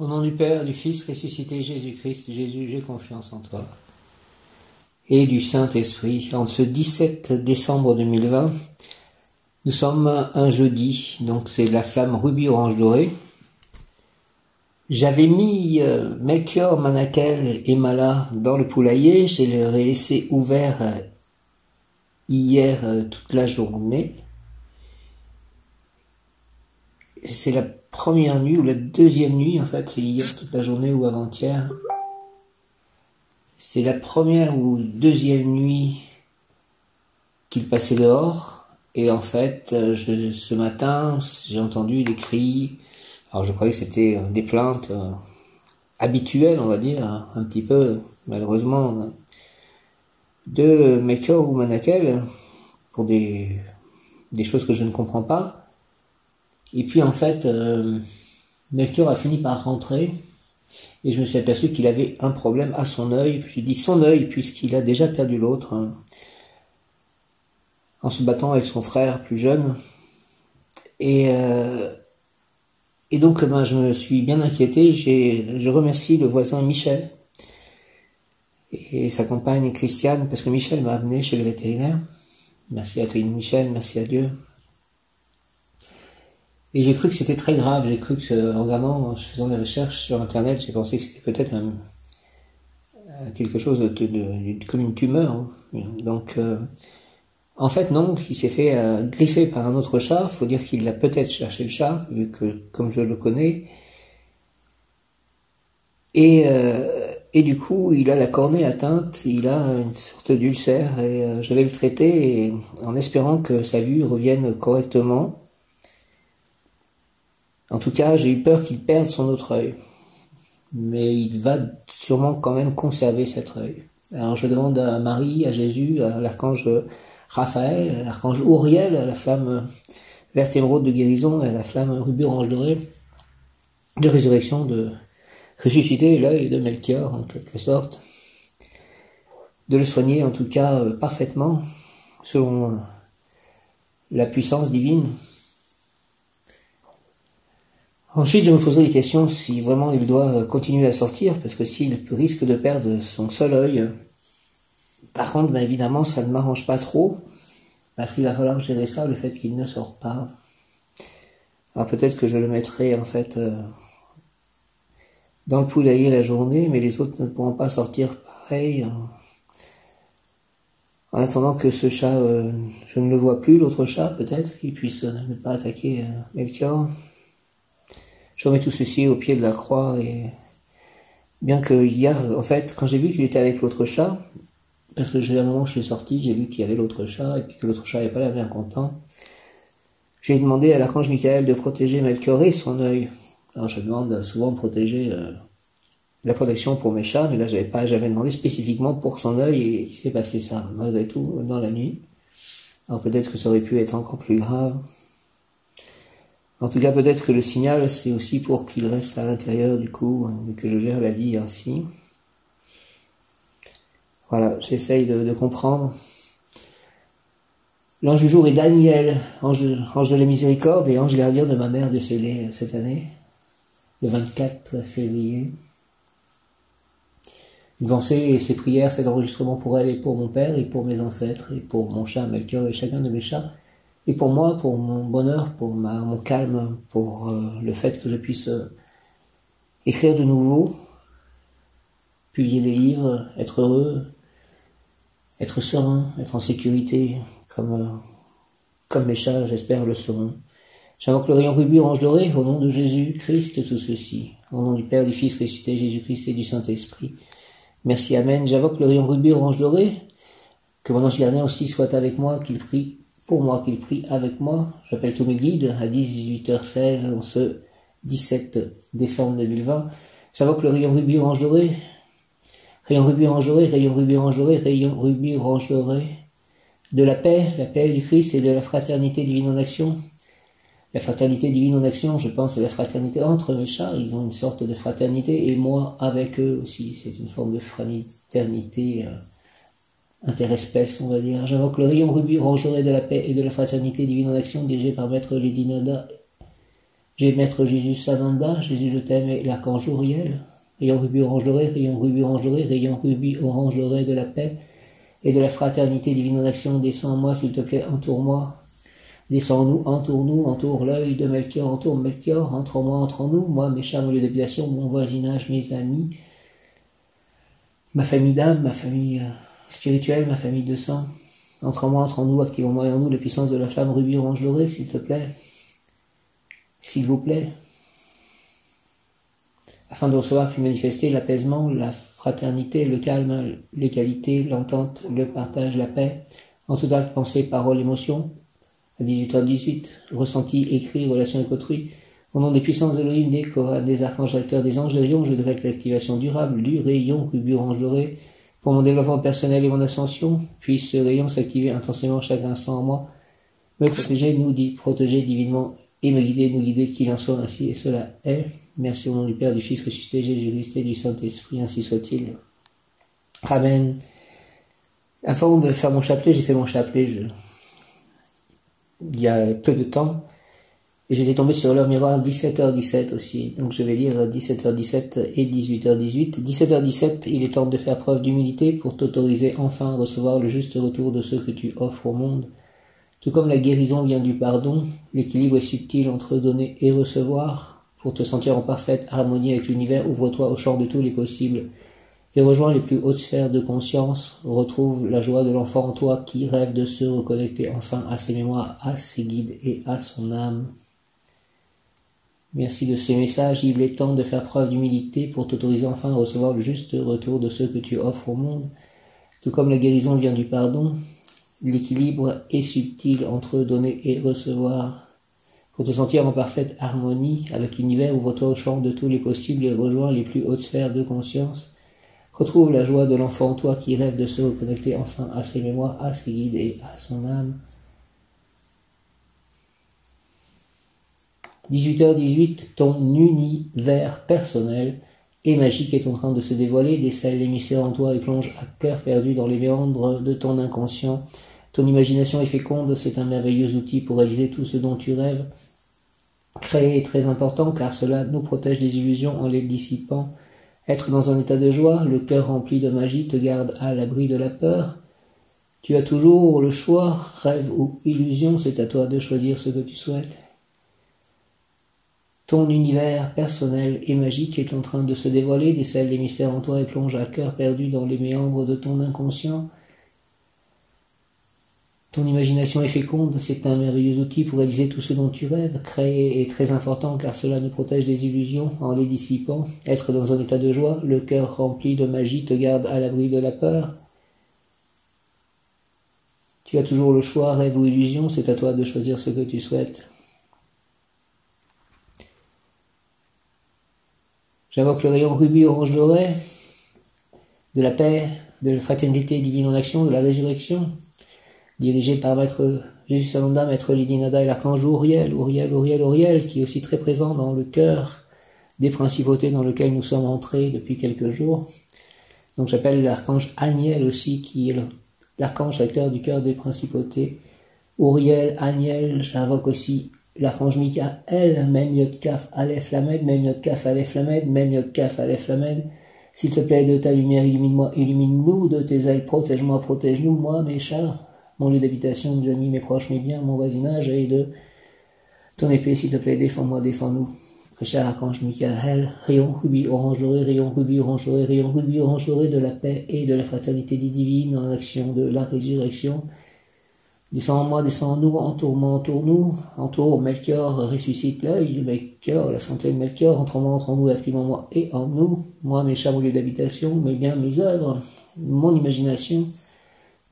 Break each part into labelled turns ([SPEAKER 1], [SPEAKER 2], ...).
[SPEAKER 1] Au nom du Père, du Fils ressuscité Jésus-Christ, Jésus, j'ai confiance en toi. Et du Saint-Esprit, en ce 17 décembre 2020, nous sommes un jeudi, donc c'est la flamme rubis orange doré. J'avais mis euh, Melchior, Manakel et Mala dans le poulailler, je les ai laissés ouverts euh, hier euh, toute la journée. C'est la première nuit ou la deuxième nuit en fait, hier toute la journée ou avant-hier. C'est la première ou deuxième nuit qu'il passait dehors. Et en fait, je, ce matin, j'ai entendu des cris. Alors je croyais que c'était euh, des plaintes euh, habituelles, on va dire, hein, un petit peu, malheureusement, de Melchior ou Manakel pour des, des choses que je ne comprends pas. Et puis en fait, euh, Melchior a fini par rentrer et je me suis aperçu qu'il avait un problème à son œil. Je dis son œil puisqu'il a déjà perdu l'autre hein, en se battant avec son frère plus jeune. Et, euh, et donc ben, je me suis bien inquiété. Je remercie le voisin Michel et sa compagne Christiane parce que Michel m'a amené chez le vétérinaire. Merci à toi Michel, merci à Dieu. Et j'ai cru que c'était très grave. J'ai cru que, en regardant, en faisant des recherches sur Internet, j'ai pensé que c'était peut-être un, euh, quelque chose de, comme une tumeur. Hein. Donc, euh, en fait, non, il s'est fait euh, griffer par un autre chat. Faut dire qu'il a peut-être cherché le chat, vu que, comme je le connais. Et, et du coup, il a la cornée atteinte, il a une sorte d'ulcère, et je vais le traiter en espérant que sa vue revienne correctement. En tout cas, j'ai eu peur qu'il perde son autre œil. Mais il va sûrement quand même conserver cet œil. Alors je demande à Marie, à Jésus, à l'archange Raphaël, à l'archange Uriel, à la flamme verte émeraude de guérison, à la flamme rubis orange doré de résurrection, de ressusciter l'œil de Melchior en quelque sorte, de le soigner en tout cas parfaitement selon la puissance divine. Ensuite, je me poserai des questions si vraiment il doit continuer à sortir, parce que s'il risque de perdre son seul œil, par contre, ben évidemment, ça ne m'arrange pas trop, parce qu'il va falloir gérer ça, le fait qu'il ne sort pas. Alors peut-être que je le mettrai en fait euh, dans le poulailler la journée, mais les autres ne pourront pas sortir pareil. En attendant que ce chat, euh, je ne le vois plus, l'autre chat peut-être, qu'il puisse ne pas attaquer euh, Melchior. Je remets tout ceci au pied de la croix et bien que hier, en fait, quand j'ai vu qu'il était avec l'autre chat, parce que j'ai un moment je suis sorti, j'ai vu qu'il y avait l'autre chat et puis que l'autre chat n'avait pas l'air bien content. J'ai demandé à l'archange Michael de protéger Melchior et son œil. Alors je demande souvent de protéger euh, la protection pour mes chats, mais là j'avais pas, j'avais demandé spécifiquement pour son œil et il s'est passé ça malgré tout dans la nuit. Alors peut-être que ça aurait pu être encore plus grave. En tout cas, peut-être que le signal, c'est aussi pour qu'il reste à l'intérieur du coup, et que je gère la vie ainsi. Voilà, j'essaye de, comprendre. L'ange du jour est Daniel, ange de, la miséricorde et ange gardien de ma mère décédée cette année, le 24 février. Une pensée et ses prières, cet enregistrement pour elle et pour mon père et pour mes ancêtres et pour mon chat Melchior et chacun de mes chats pour moi, pour mon bonheur, pour mon calme, pour euh, le fait que je puisse euh, écrire de nouveau, publier des livres, être heureux, être serein, être en sécurité, comme, euh, comme mes chats, j'espère, le seront. J'invoque le rayon rubis orange doré au nom de Jésus Christ tout ceci, au nom du Père, du Fils ressuscité Jésus-Christ et du Saint-Esprit. Merci, Amen. J'invoque le rayon rubis orange doré, que mon ange gardien aussi soit avec moi, qu'il prie pour moi qu'il prie avec moi. J'appelle tous mes guides à 18h16 en ce 17 décembre 2020. J'invoque le rayon rubis orange doré. Rayon rubis orange doré, rayon rubis orange doré, rayon rubis orange doré. De la paix, la paix du Christ et de la fraternité divine en action. La fraternité divine en action, je pense, c'est la fraternité entre mes chats. Ils ont une sorte de fraternité et moi avec eux aussi. C'est une forme de fraternité. Euh, interespèce, on va dire. J'invoque le rayon rubis orange de la paix et de la fraternité divine en action dirigé par Maître Lady J'ai Maître Jésus Sananda, Jésus je t'aime et l'archange Uriel, rayon rubis orange doré, rayon rubis orange doré, rayon rubis orange de la paix et de la fraternité divine en action, descends-moi s'il te plaît, entoure-moi, descends-nous, entoure-nous, entoure l'œil de Melchior, entoure Melchior, entre en moi, mes chers, mon d'habitation, mon voisinage, mes amis, ma famille d'âme, ma famille euh, spirituelle, ma famille de sang, entre en moi, entre en nous, activons-moi et en nous la puissance de la flamme rubis orange doré, s'il te plaît, s'il vous plaît, afin de recevoir puis manifester l'apaisement, la fraternité, le calme, l'égalité, l'entente, le partage, la paix, en tout acte, pensée, parole, émotion, à 18h18, ressenti, écrit, relation avec autrui, au nom des puissances Elohim, des Korah, des archanges recteurs, des anges de rayon, je dirais l'activation durable du rayon rubis orange doré, pour mon développement personnel et mon ascension, puisse ce rayon s'activer intensément chaque instant en moi, me protéger, nous dit, protéger divinement et me guider, nous guider, qu'il en soit ainsi, et cela est. Merci au nom du Père, du Fils ressuscité, Jésus-Christ et du Saint-Esprit, ainsi soit-il. Amen. Avant de faire mon chapelet, j'ai fait mon chapelet je... il y a peu de temps, et j'étais tombé sur l'heure miroir 17h17 aussi. Donc je vais lire 17h17 et 18h18. 17h17, il est temps de faire preuve d'humilité pour t'autoriser enfin à recevoir le juste retour de ce que tu offres au monde. Tout comme la guérison vient du pardon, l'équilibre est subtil entre donner et recevoir. Pour te sentir en parfaite harmonie avec l'univers, ouvre-toi au champ de tous les possibles et rejoins les plus hautes sphères de conscience. Retrouve la joie de l'enfant en toi qui rêve de se reconnecter enfin à ses mémoires, à ses guides et à son âme. Merci de ce message. Il est temps de faire preuve d'humilité pour t'autoriser enfin à recevoir le juste retour de ce que tu offres au monde. Tout comme la guérison vient du pardon, l'équilibre est subtil entre donner et recevoir. Pour te sentir en parfaite harmonie avec l'univers, ouvre-toi au champ de tous les possibles et rejoins les plus hautes sphères de conscience. Retrouve la joie de l'enfant en toi qui rêve de se reconnecter enfin à ses mémoires, à ses guides et à son âme. 18h18, ton univers personnel et magique est en train de se dévoiler, décèle l'émissaire en toi et plonge à cœur perdu dans les méandres de ton inconscient. Ton imagination est féconde, c'est un merveilleux outil pour réaliser tout ce dont tu rêves. Créer est très important car cela nous protège des illusions en les dissipant. Être dans un état de joie, le cœur rempli de magie te garde à l'abri de la peur. Tu as toujours le choix, rêve ou illusion, c'est à toi de choisir ce que tu souhaites. Ton univers personnel et magique est en train de se dévoiler, décèle les mystères en toi et plonge à cœur perdu dans les méandres de ton inconscient. Ton imagination est féconde, c'est un merveilleux outil pour réaliser tout ce dont tu rêves. Créer est très important car cela nous protège des illusions en les dissipant. Être dans un état de joie, le cœur rempli de magie te garde à l'abri de la peur. Tu as toujours le choix, rêve ou illusion, c'est à toi de choisir ce que tu souhaites. J'invoque le rayon rubis orange doré de la paix, de la fraternité divine en action, de la résurrection, dirigé par Maître Jésus Salanda, Maître Lidinada et l'archange Uriel, Uriel, Uriel, Uriel, qui est aussi très présent dans le cœur des principautés dans lesquelles nous sommes entrés depuis quelques jours. Donc j'appelle l'archange Aniel aussi, qui est l'archange recteur du cœur des principautés. Uriel, Aniel, j'invoque aussi l'archange Michael, même Yod Kaf Aleph Lamed, même Yod Kaf Aleph Lamed, même Yod Kaf Aleph Lamed. S'il te plaît, de ta lumière, illumine-moi, illumine-nous, de tes ailes, protège-moi, protège-nous, moi, mes chats, mon lieu d'habitation, mes amis, mes proches, mes biens, mon voisinage, et de ton épée, s'il te plaît, défends-moi, défends-nous. Cher archange Michael, rayon rubis, orange doré, rayon rubis, orange doré, rayon rubis, orange doré de la paix et de la fraternité divine en action de la résurrection. Descends en moi, descends en nous, entoure-moi, entoure-nous, entoure Melchior, ressuscite l'œil de Melchior, la santé de Melchior, entre en moi, entre en nous, active en moi et en nous, moi, mes chats, mon lieu d'habitation, mes biens, mes œuvres, mon imagination,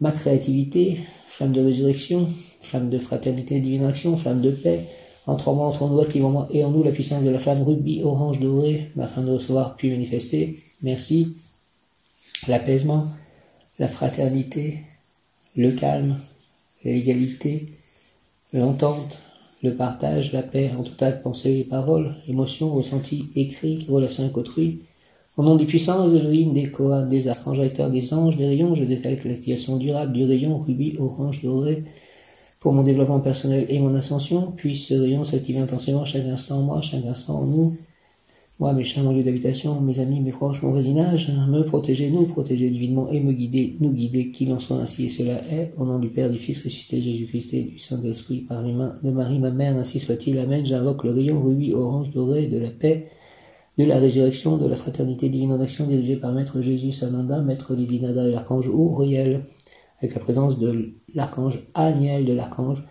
[SPEAKER 1] ma créativité, flamme de résurrection, flamme de fraternité, divine action, flamme de paix, entre en moi, entre en nous, active en moi et en nous la puissance de la flamme rubis, orange, doré, afin de recevoir puis manifester. Merci. L'apaisement, la fraternité, le calme, l'égalité, l'entente, le partage, la paix en tout pensée et parole, émotion, ressenti, écrit, relation avec autrui. Au nom des puissances Elohim, des Kohan, des archanges des anges, des rayons, je décrète l'activation durable du rayon rubis, orange, doré, pour mon développement personnel et mon ascension, puisse ce rayon s'activer intensément chaque instant en moi, chaque instant en nous, moi, mes chers, mon d'habitation, mes amis, mes proches, mon voisinage, me protéger, nous protéger divinement et me guider, nous guider, qu'il en soit ainsi et cela est, au nom du Père, du Fils ressuscité Jésus-Christ et du Saint-Esprit, par les mains de Marie, ma mère, ainsi soit-il. Amen. J'invoque le rayon rubis, orange, doré de la paix, de la résurrection, de la fraternité divine en action dirigée par Maître Jésus Sananda, Maître Lidinada et l'archange Uriel, avec la présence de l'archange Aniel, de l'archange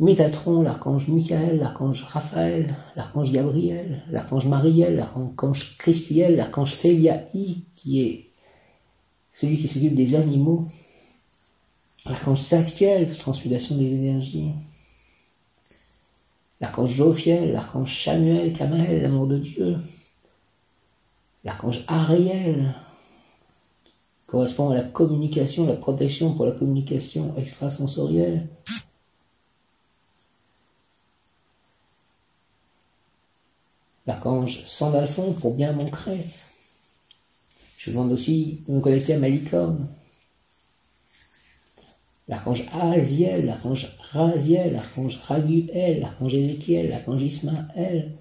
[SPEAKER 1] Métatron, l'archange Michael, l'archange Raphaël, l'archange Gabriel, l'archange Mariel, l'archange Christiel, l'archange Féliaï, qui est celui qui s'occupe des animaux, l'archange Zadkiel, transmutation des énergies, l'archange Jophiel, l'archange Samuel, Kamael, l'amour de Dieu, l'archange Ariel, correspond à la communication, la protection pour la communication extrasensorielle, l'archange Sandalphon pour bien m'ancrer. Je demande aussi de me connecter à ma licorne. L'archange Aziel, l'archange Raziel, l'archange Raguel, l'archange Ézéchiel, l'archange Ismaël.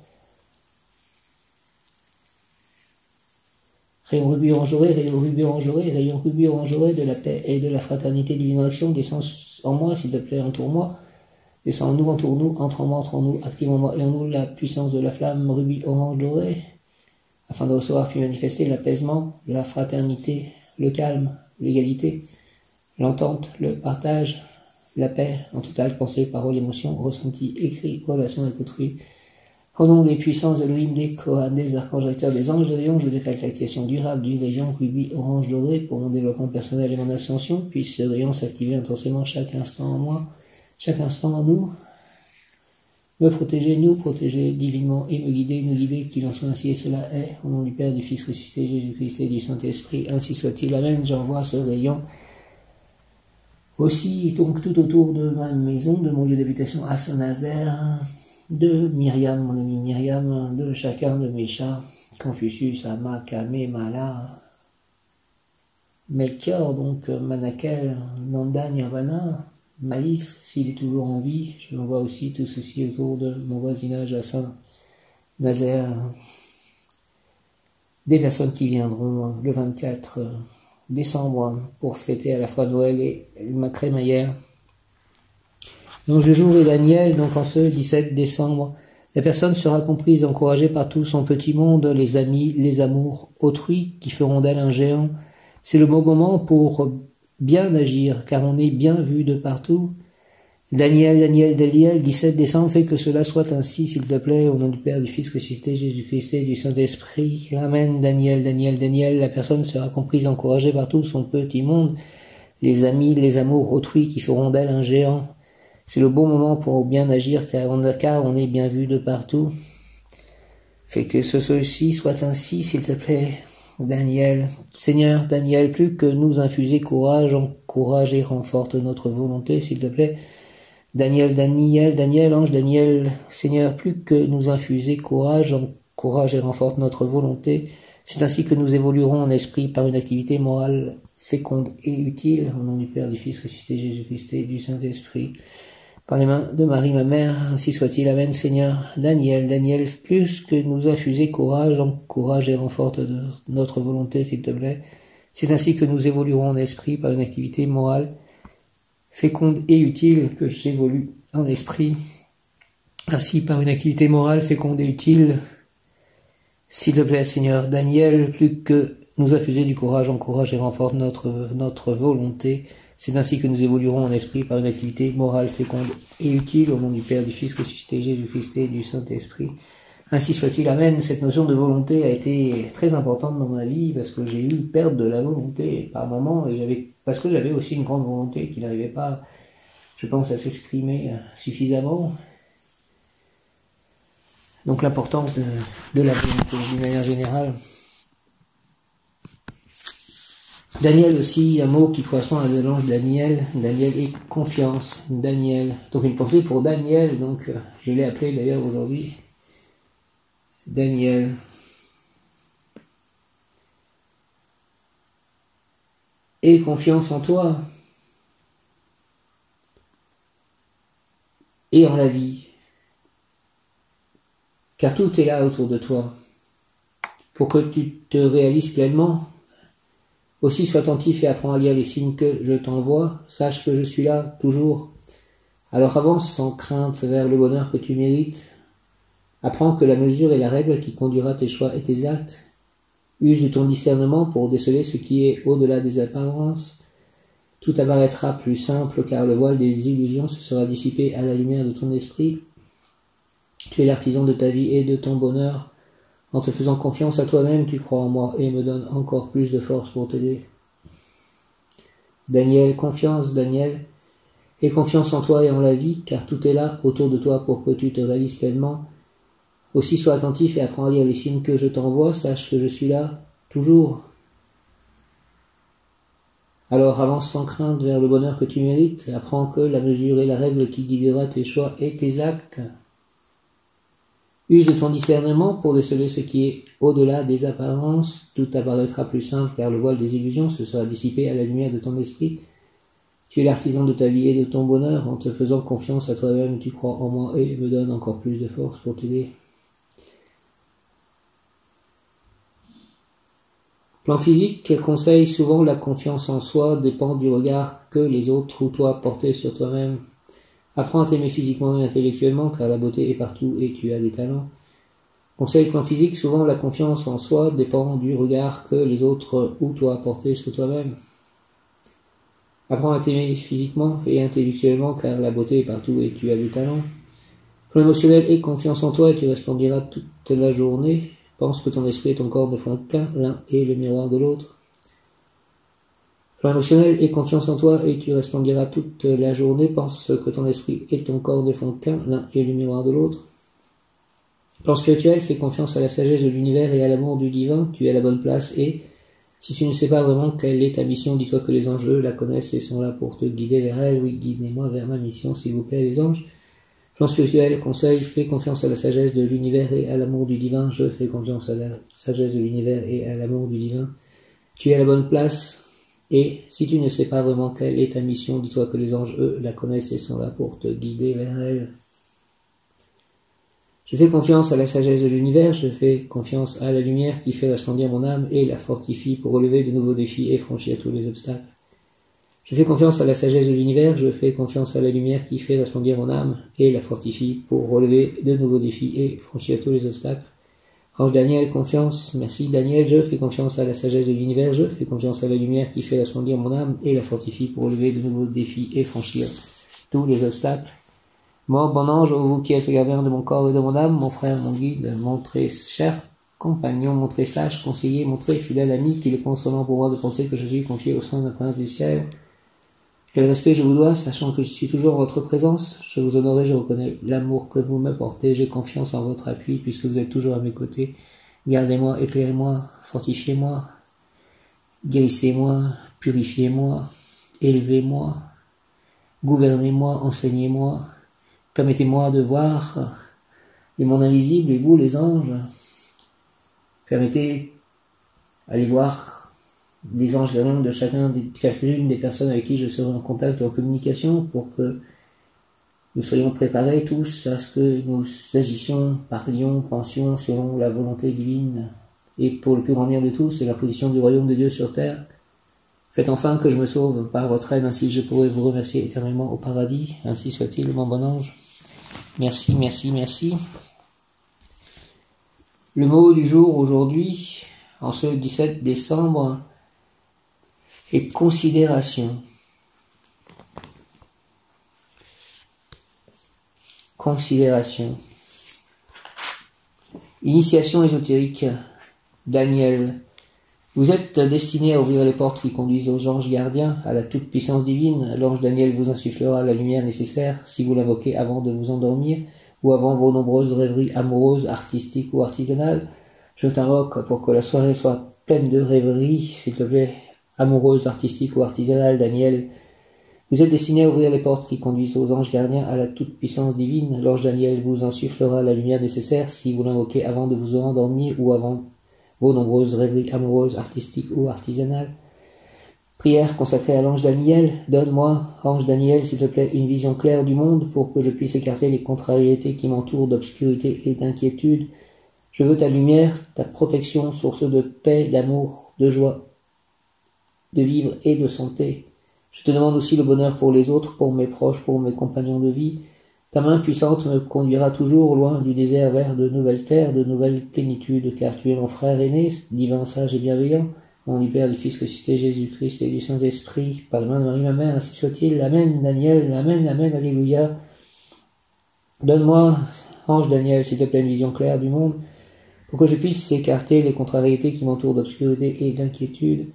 [SPEAKER 1] Rayon rubis orange rayon rubis orange rayon rubis orange de la paix et de la fraternité divine action, descend en moi, s'il te plaît, entoure-moi. Descends en nous, entoure-nous, entre en moi, entre en nous, activons et en nous la puissance de la flamme rubis orange doré, afin de recevoir puis manifester l'apaisement, la fraternité, le calme, l'égalité, l'entente, le partage, la paix en tout âge, pensée, parole, émotion, ressenti, écrit, relation avec autrui. Au nom des puissances l'hymne des Kohan, des archanges acteurs, des anges de rayon, je déclare l'activation durable du rayon rubis orange doré pour mon développement personnel et mon ascension, puisse ce rayon s'activer intensément chaque instant en moi, chaque instant en nous, me protéger, nous protéger divinement et me guider, nous guider, qu'il en soit ainsi et cela est, au nom du Père, du Fils ressuscité, Jésus-Christ et du Saint-Esprit, ainsi soit-il. Amen. J'envoie ce rayon aussi, donc, tout autour de ma maison, de mon lieu d'habitation à Saint-Nazaire, de Myriam, mon ami Myriam, de chacun de mes chats, Confucius, Ama, Kame, Mala, Melchior, donc Manakel, Nanda, Nirvana, Malice, s'il est toujours en vie, je vois aussi tout ceci autour de mon voisinage à Saint-Nazaire. Des personnes qui viendront le 24 décembre pour fêter à la fois Noël et ma crémaillère. Donc je jouerai Daniel, donc en ce 17 décembre. La personne sera comprise, encouragée par tout son petit monde, les amis, les amours autrui qui feront d'elle un géant. C'est le bon moment pour bien agir, car on est bien vu de partout. Daniel, Daniel, Daniel, 17 décembre, fait que cela soit ainsi, s'il te plaît, au nom du Père, du Fils ressuscité, Jésus-Christ et du Saint-Esprit. Amen, Daniel, Daniel, Daniel, la personne sera comprise, encouragée par tout son petit monde, les amis, les amours autrui qui feront d'elle un géant. C'est le bon moment pour bien agir, car on, car on est bien vu de partout. Fait que ce ceci soit ainsi, s'il te plaît, Daniel, Seigneur, Daniel, plus que nous infuser courage, encourage et renforte notre volonté, s'il te plaît. Daniel, Daniel, Daniel, ange Daniel, Seigneur, plus que nous infuser courage, encourage et renforte notre volonté. C'est ainsi que nous évoluerons en esprit par une activité morale féconde et utile, au nom du Père, du Fils Jésus-Christ et du Saint-Esprit par les mains de Marie, ma mère, ainsi soit-il. Amen, Seigneur. Daniel, Daniel, plus que nous infuser courage, encourage et renforte notre volonté, s'il te plaît. C'est ainsi que nous évoluerons en esprit par une activité morale féconde et utile, que j'évolue en esprit. Ainsi, par une activité morale féconde et utile, s'il te plaît, Seigneur. Daniel, plus que nous infuser du courage, encourage et renforce notre volonté, c'est ainsi que nous évoluerons en esprit par une activité morale féconde et utile au nom du Père, du Fils ressuscité, Jésus-Christ et du Saint-Esprit. Ainsi soit-il. Amen. Cette notion de volonté a été très importante dans ma vie parce que j'ai eu perte de la volonté par moments et parce que j'avais aussi une grande volonté qui n'arrivait pas, je pense, à s'exprimer suffisamment. Donc l'importance de la volonté d'une manière générale. Daniel aussi, un mot qui correspond à l'ange Daniel. Daniel et confiance. Daniel. Donc une pensée pour Daniel. Donc euh, je l'ai appelé d'ailleurs aujourd'hui. Daniel. Et confiance en toi. et en la vie. Car tout est là autour de toi. Pour que tu te réalises pleinement, aussi sois attentif et apprends à lire les signes que je t'envoie, sache que je suis là, toujours. Alors avance sans crainte vers le bonheur que tu mérites. Apprends que la mesure est la règle qui conduira tes choix et tes actes. Use de ton discernement pour déceler ce qui est au-delà des apparences. Tout apparaîtra plus simple car le voile des illusions se sera dissipé à la lumière de ton esprit. Tu es l'artisan de ta vie et de ton bonheur. En te faisant confiance à toi-même, tu crois en moi et me donnes encore plus de force pour t'aider. Daniel, confiance, Daniel, et confiance en toi et en la vie, car tout est là autour de toi pour que tu te réalises pleinement. Aussi sois attentif et apprends à lire les signes que je t'envoie, sache que je suis là, toujours. Alors avance sans crainte vers le bonheur que tu mérites, apprends que la mesure est la règle qui guidera tes choix et tes actes. Use de ton discernement pour déceler ce qui est au-delà des apparences, tout apparaîtra plus simple car le voile des illusions se sera dissipé à la lumière de ton esprit. Tu es l'artisan de ta vie et de ton bonheur, en te faisant confiance à toi-même, tu crois en moi et me donnes encore plus de force pour t'aider. Plan physique conseille souvent la confiance en soi dépend du regard que les autres ou toi portez sur toi-même. Apprends à t'aimer physiquement et intellectuellement, car la beauté est partout et tu as des talents. Conseil point physique, souvent la confiance en soi dépend du regard que les autres ou toi portez sur toi-même. Apprends à t'aimer physiquement et intellectuellement, car la beauté est partout et tu as des talents. Plan émotionnel et confiance en toi et tu resplendiras toute la journée. Pense que ton esprit et ton corps ne font qu'un, l'un est le miroir de l'autre. Plan émotionnel et confiance en toi et tu resplendiras toute la journée. Pense que ton esprit et ton corps ne font qu'un, l'un est le miroir de l'autre. Plan spirituel, fais confiance à la sagesse de l'univers et à l'amour du divin. Tu es à la bonne place et si tu ne sais pas vraiment quelle est ta mission, dis-toi que les anges, la connaissent et sont là pour te guider vers elle. Oui, guidez-moi vers ma mission, s'il vous plaît, les anges. Plan spirituel, conseil, fais confiance à la sagesse de l'univers et à l'amour du divin. Je fais confiance à la sagesse de l'univers et à l'amour du divin. Tu es à la bonne place, et si tu ne sais pas vraiment quelle est ta mission, dis-toi que les anges, eux, la connaissent et sont là pour te guider vers elle. Je fais confiance à la sagesse de l'univers, je fais confiance à la lumière qui fait resplendir mon âme et la fortifie pour relever de nouveaux défis et franchir tous les obstacles. Je fais confiance à la sagesse de l'univers, je fais confiance à la lumière qui fait resplendir mon âme et la fortifie pour relever de nouveaux défis et franchir tous les obstacles. Ange Daniel, confiance. Merci Daniel, je fais confiance à la sagesse de l'univers, je fais confiance à la lumière qui fait resplendir mon âme et la fortifie pour relever de nouveaux défis et franchir tous les obstacles. Moi, bon ange, vous qui êtes le gardien de mon corps et de mon âme, mon frère, mon guide, mon très cher compagnon, mon très sage conseiller, mon très fidèle ami, qu'il est consolant pour moi de penser que je suis confié au sein d'un prince du ciel. Quel respect je vous dois, sachant que je suis toujours en votre présence. Je vous honore et je reconnais l'amour que vous me portez. J'ai confiance en votre appui, puisque vous êtes toujours à mes côtés. Gardez-moi, éclairez-moi, fortifiez-moi, guérissez-moi, purifiez-moi, élevez-moi, gouvernez-moi, enseignez-moi. Permettez-moi de voir les mondes invisibles et vous, les anges. Permettez, allez voir des anges de chacun des quelques-unes des personnes avec qui je serai en contact ou en communication pour que nous soyons préparés tous à ce que nous agissions, parlions, pensions selon la volonté divine et pour le plus grand bien de tous et la position du royaume de Dieu sur terre. Faites enfin que je me sauve par votre aide, ainsi je pourrai vous remercier éternellement au paradis. Ainsi soit-il, mon bon ange. Merci, merci, merci. Le mot du jour aujourd'hui, en ce 17 décembre, et considération. Considération. Initiation ésotérique. Daniel. Vous êtes destiné à ouvrir les portes qui conduisent aux anges gardiens, à la toute-puissance divine. L'ange Daniel vous insufflera la lumière nécessaire si vous l'invoquez avant de vous endormir ou avant vos nombreuses rêveries amoureuses, artistiques ou artisanales. Je t'invoque pour que la soirée soit pleine de rêveries, s'il te plaît, amoureuse, artistique ou artisanale, Daniel, vous êtes destiné à ouvrir les portes qui conduisent aux anges gardiens à la toute-puissance divine. L'ange Daniel vous insufflera la lumière nécessaire si vous l'invoquez avant de vous endormir ou avant vos nombreuses rêveries amoureuses, artistiques ou artisanales. Prière consacrée à l'ange Daniel. Donne-moi, ange Daniel, s'il te plaît, une vision claire du monde pour que je puisse écarter les contrariétés qui m'entourent d'obscurité et d'inquiétude. Je veux ta lumière, ta protection, source de paix, d'amour, de joie, de vivre et de santé. Je te demande aussi le bonheur pour les autres, pour mes proches, pour mes compagnons de vie. Ta main puissante me conduira toujours loin du désert vers de nouvelles terres, de nouvelles plénitudes, car tu es mon frère aîné, divin, sage et bienveillant mon Père, du Fils ressuscité, Jésus-Christ et du Saint-Esprit, par la main de Marie, ma mère, ainsi soit-il. Amen, Daniel, Amen, Amen, Alléluia. Donne-moi, ange Daniel, s'il te plaît, une vision claire du monde, pour que je puisse écarter les contrariétés qui m'entourent d'obscurité et d'inquiétude.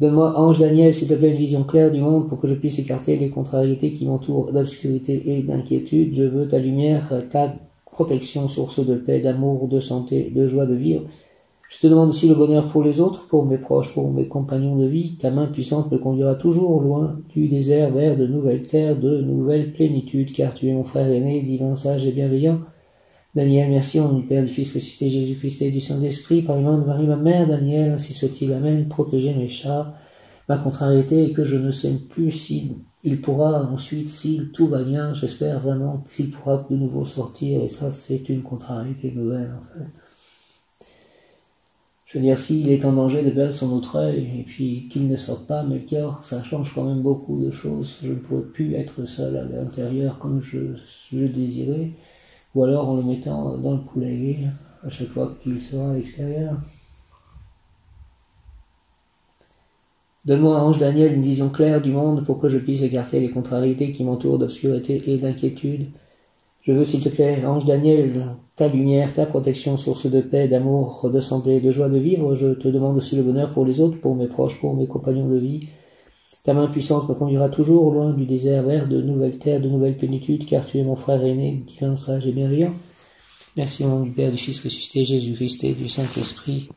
[SPEAKER 1] Donne-moi, ange Daniel, s'il te plaît, une vision claire du monde, pour que je puisse écarter les contrariétés qui m'entourent d'obscurité et d'inquiétude. Je veux ta lumière, ta protection, source de paix, d'amour, de santé, de joie de vivre. Je te demande aussi le bonheur pour les autres, pour mes proches, pour mes compagnons de vie. Ta main puissante me conduira toujours loin du désert vers de nouvelles terres, de nouvelles plénitudes, car tu es mon frère aîné, divin, sage et bienveillant. Daniel, merci nom du Père, du Fils ressuscité, Jésus-Christ et du Saint-Esprit, par les mains de Marie, ma mère, Daniel, ainsi soit-il, Amen, protéger mes chats, ma contrariété, et que je ne sais plus s'il il pourra ensuite, si tout va bien, j'espère vraiment s'il pourra de nouveau sortir, et ça c'est une contrariété nouvelle en fait. Je veux dire, s'il est en danger de perdre son autre œil, et puis qu'il ne sorte pas, mais ça change quand même beaucoup de choses. Je ne pourrais plus être seul à l'intérieur comme je, je désirais, ou alors en le mettant dans le poulailler à chaque fois qu'il sera à l'extérieur. Donne-moi, ange Daniel, une vision claire du monde pour que je puisse écarter les contrariétés qui m'entourent d'obscurité et d'inquiétude? Je veux, s'il te plaît, ange Daniel, ta lumière, ta protection, source de paix, d'amour, de santé, de joie de vivre. Je te demande aussi le bonheur pour les autres, pour mes proches, pour mes compagnons de vie. Ta main puissante me conduira toujours loin du désert vers de nouvelles terres, de nouvelles plénitudes, car tu es mon frère aîné, divin, sage et bienveillant. Merci au nom du Père, du Fils ressuscité, Jésus-Christ et du Saint-Esprit.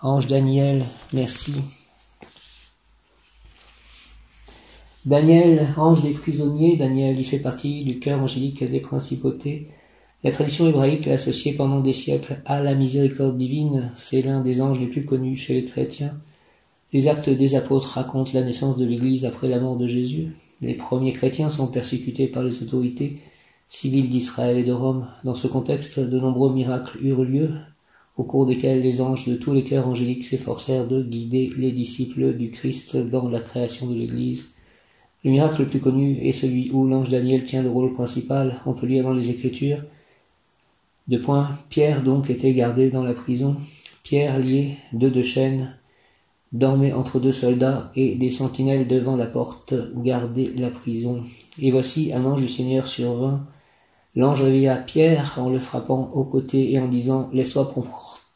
[SPEAKER 1] Ange Daniel, merci. Daniel, ange des prisonniers, Daniel y fait partie du cœur angélique des principautés. La tradition hébraïque l'a associé pendant des siècles à la miséricorde divine, c'est l'un des anges les plus connus chez les chrétiens. Les actes des apôtres racontent la naissance de l'Église après la mort de Jésus. Les premiers chrétiens sont persécutés par les autorités civiles d'Israël et de Rome. Dans ce contexte, de nombreux miracles eurent lieu, au cours desquels les anges de tous les cœurs angéliques s'efforcèrent de guider les disciples du Christ dans la création de l'Église le miracle le plus connu est celui où l'ange Daniel tient le rôle principal, on peut lire dans les Écritures. De point, Pierre donc était gardé dans la prison. Pierre lié, deux de chaînes, dormait entre deux soldats et des sentinelles devant la porte gardaient la prison. Et voici un ange du Seigneur survint. L'ange réveilla Pierre en le frappant au côté et en disant Lève-toi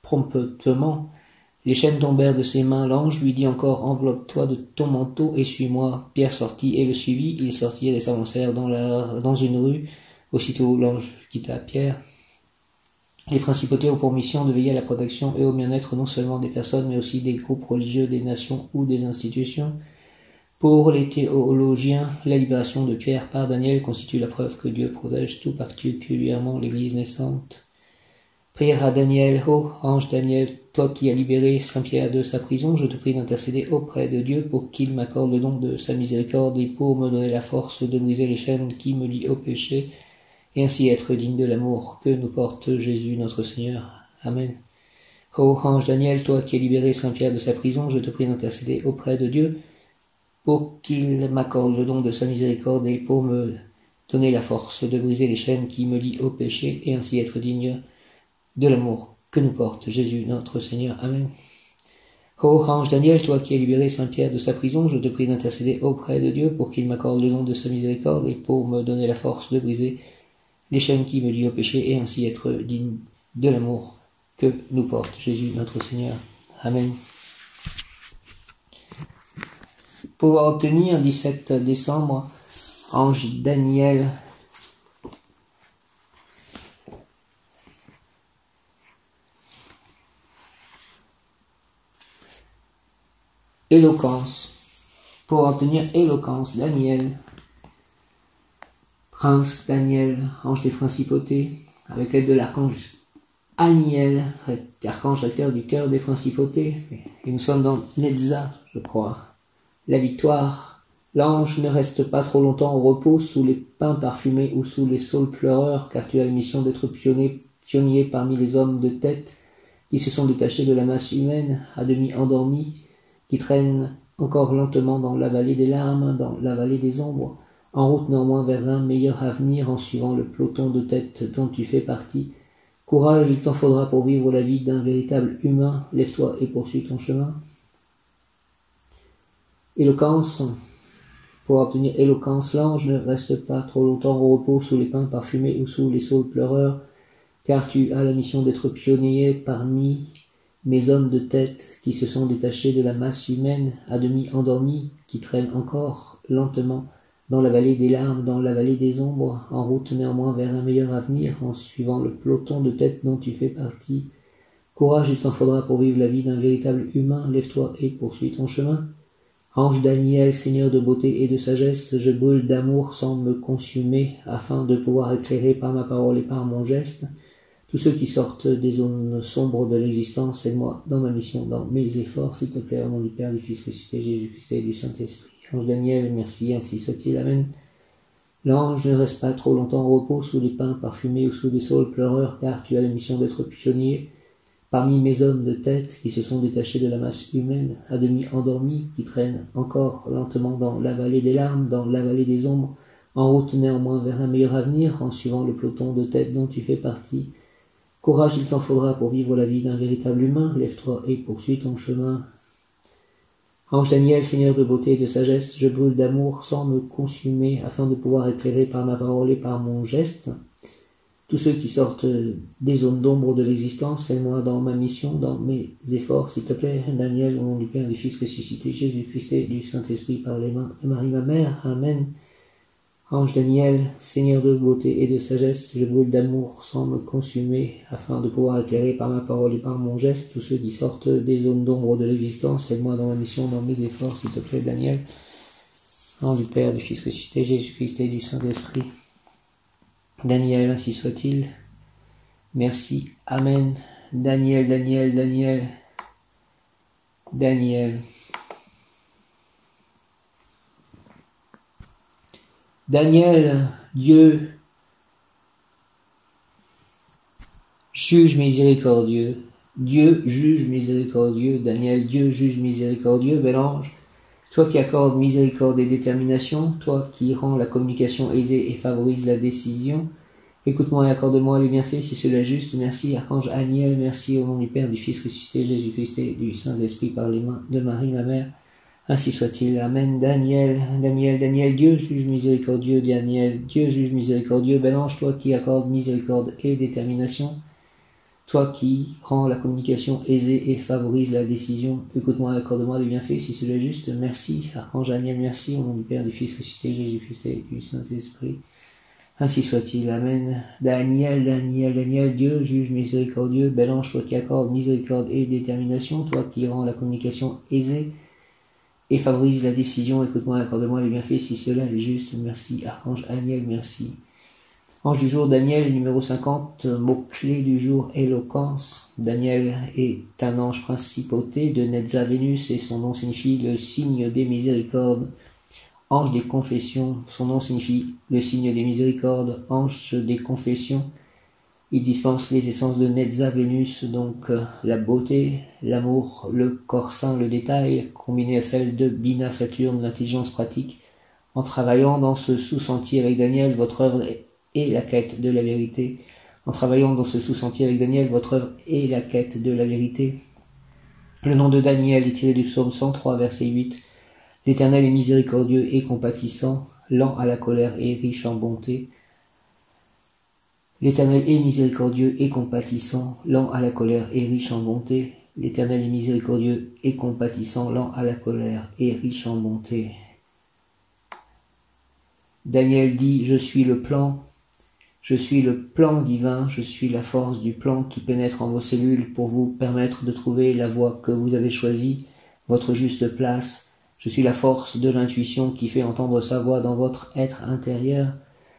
[SPEAKER 1] promptement. Les chaînes tombèrent de ses mains, l'ange lui dit encore Enveloppe-toi de ton manteau et suis-moi. Pierre sortit et le suivit, ils sortirent et s'avancèrent dans, dans une rue. Aussitôt l'ange quitta Pierre. Les principautés ont pour mission de veiller à la protection et au bien-être non seulement des personnes, mais aussi des groupes religieux, des nations ou des institutions. Pour les théologiens, la libération de Pierre par Daniel constitue la preuve que Dieu protège tout particulièrement l'Église naissante. Prière à Daniel, ô ange Daniel, toi qui as libéré Saint Pierre de sa prison, je te prie d'intercéder auprès de Dieu pour qu'il m'accorde le don de sa miséricorde et pour me donner la force de briser les chaînes qui me lient au péché, et ainsi être digne de l'amour que nous porte Jésus notre Seigneur. Amen. Ô ange Daniel, toi qui as libéré Saint Pierre de sa prison, je te prie d'intercéder auprès de Dieu pour qu'il m'accorde le don de sa miséricorde et pour me donner la force de briser les chaînes qui me lient au péché, et ainsi être digne de l'amour que nous porte Jésus notre Seigneur. Amen. Ô ange Daniel, toi qui as libéré Saint Pierre de sa prison, je te prie d'intercéder auprès de Dieu pour qu'il m'accorde le nom de sa miséricorde et pour me donner la force de briser les chaînes qui me lient au péché et ainsi être digne de l'amour que nous porte Jésus notre Seigneur. Amen. Pour obtenir 17 décembre, ange Daniel Éloquence. Pour obtenir éloquence, Daniel, prince Daniel, ange des principautés, avec l'aide de l'archange Aniel, archange acteur du cœur des principautés. Et nous sommes dans Netza, je crois. la victoire. L'ange ne reste pas trop longtemps au repos sous les pins parfumés ou sous les saules pleureurs, car tu as la mission d'être pionnier, pionnier parmi les hommes de tête qui se sont détachés de la masse humaine, à demi endormis, qui traînent encore lentement dans la vallée des larmes, dans la vallée des ombres, en route néanmoins vers un meilleur avenir en suivant le peloton de tête dont tu fais partie. Courage, il t'en faudra pour vivre la vie d'un véritable humain. Lève-toi et poursuis ton chemin. Éloquence. Pour obtenir éloquence, l'ange ne reste pas trop longtemps au repos sous les pins parfumés ou sous les saules pleureurs, car tu as la mission d'être pionnier parmi mes hommes de tête qui se sont détachés de la masse humaine, à demi endormis, qui traînent encore lentement dans la vallée des larmes, dans la vallée des ombres, en route néanmoins vers un meilleur avenir, en suivant le peloton de tête dont tu fais partie. Courage, il t'en faudra pour vivre la vie d'un véritable humain, lève-toi et poursuis ton chemin. Ange Daniel, Seigneur de beauté et de sagesse, je brûle d'amour sans me consumer, afin de pouvoir éclairer par ma parole et par mon geste tous ceux qui sortent des zones sombres de l'existence, aide-moi dans ma mission, dans mes efforts, s'il te plaît, au nom du Père, du Fils ressuscité, Jésus-Christ et du Saint-Esprit. Ange Daniel, merci, ainsi soit-il. Amen. L'ange ne reste pas trop longtemps au repos sous les pins parfumés ou sous les saules pleureurs, car tu as la mission d'être pionnier parmi mes hommes de tête qui se sont détachés de la masse humaine, à demi endormis, qui traînent encore lentement dans la vallée des larmes, dans la vallée des ombres, en route néanmoins vers un meilleur avenir, en suivant le peloton de tête dont tu fais partie. Courage il t'en faudra pour vivre la vie d'un véritable humain, lève-toi et poursuis ton chemin. Ange Daniel, Seigneur de beauté et de sagesse, je brûle d'amour sans me consumer, afin de pouvoir éclairer par ma parole et par mon geste tous ceux qui sortent des zones d'ombre de l'existence, et moi dans ma mission, dans mes efforts, s'il te plaît, Daniel, au nom du Père, du Fils ressuscité, Jésus-Christ et du Saint-Esprit par les mains de Marie ma mère. Amen. Ange Daniel, Seigneur de beauté et de sagesse, je brûle d'amour sans me consumer, afin de pouvoir éclairer par ma parole et par mon geste tous ceux qui sortent des zones d'ombre de l'existence. Aide-moi dans ma mission, dans mes efforts, s'il te plaît, Daniel. Nom du Père, du Fils Jésus-Christ et du Saint-Esprit. Daniel, ainsi soit-il. Merci. Amen. Daniel, Daniel, Daniel. Daniel. Daniel, Dieu, juge miséricordieux. Dieu juge miséricordieux. Daniel, Dieu juge miséricordieux. Bel ange, toi qui accordes miséricorde et détermination, toi qui rends la communication aisée et favorise la décision, écoute-moi et accorde-moi les bienfaits si cela est juste. Merci, Archange Aniel, merci au nom du Père, du Fils ressuscité, Jésus-Christ et du Saint-Esprit par les mains de Marie, ma mère. Ainsi soit-il. Amen. Daniel, Daniel, Daniel, Dieu juge miséricordieux, Daniel, Dieu juge miséricordieux. Ben ange, toi qui accordes miséricorde et détermination, toi qui rends la communication aisée et favorise la décision, écoute-moi, accorde-moi des bienfaits si c'est juste. Merci, Archange Daniel, merci, au nom du Père, du Fils ressuscité, Jésus-Christ et du Saint-Esprit. Ainsi soit-il. Amen. Daniel, Daniel, Daniel, Dieu juge miséricordieux. Ben ange, toi qui accordes miséricorde et détermination, toi qui rends la communication aisée et favorise la décision. Écoute-moi, accorde-moi les bienfaits si cela est juste. Merci. Archange Daniel, merci. Ange du jour, Daniel, numéro 50, mot-clé du jour, éloquence. Daniel est un ange principauté de Netza Vénus et son nom signifie le signe des miséricordes. Ange des confessions, son nom signifie le signe des miséricordes. Ange des confessions, il dispense les essences de Netza Vénus, donc euh, la beauté, l'amour, le corps saint, le détail, combiné à celle de Bina Saturne, l'intelligence pratique. En travaillant dans ce sous-sentier avec Daniel, votre œuvre est la quête de la vérité. En travaillant dans ce sous-sentier avec Daniel, votre œuvre est la quête de la vérité. Le nom de Daniel est tiré du psaume 103, verset 8. L'Éternel est miséricordieux et compatissant, lent à la colère et riche en bonté. L'Éternel est miséricordieux et compatissant, lent à la colère et riche en bonté. L'Éternel est miséricordieux et compatissant, lent à la colère et riche en bonté. Daniel dit, Je suis le plan, je suis le plan divin, je suis la force du plan qui pénètre en vos cellules pour vous permettre de trouver la voie que vous avez choisie, votre juste place. Je suis la force de l'intuition qui fait entendre sa voix dans votre être intérieur.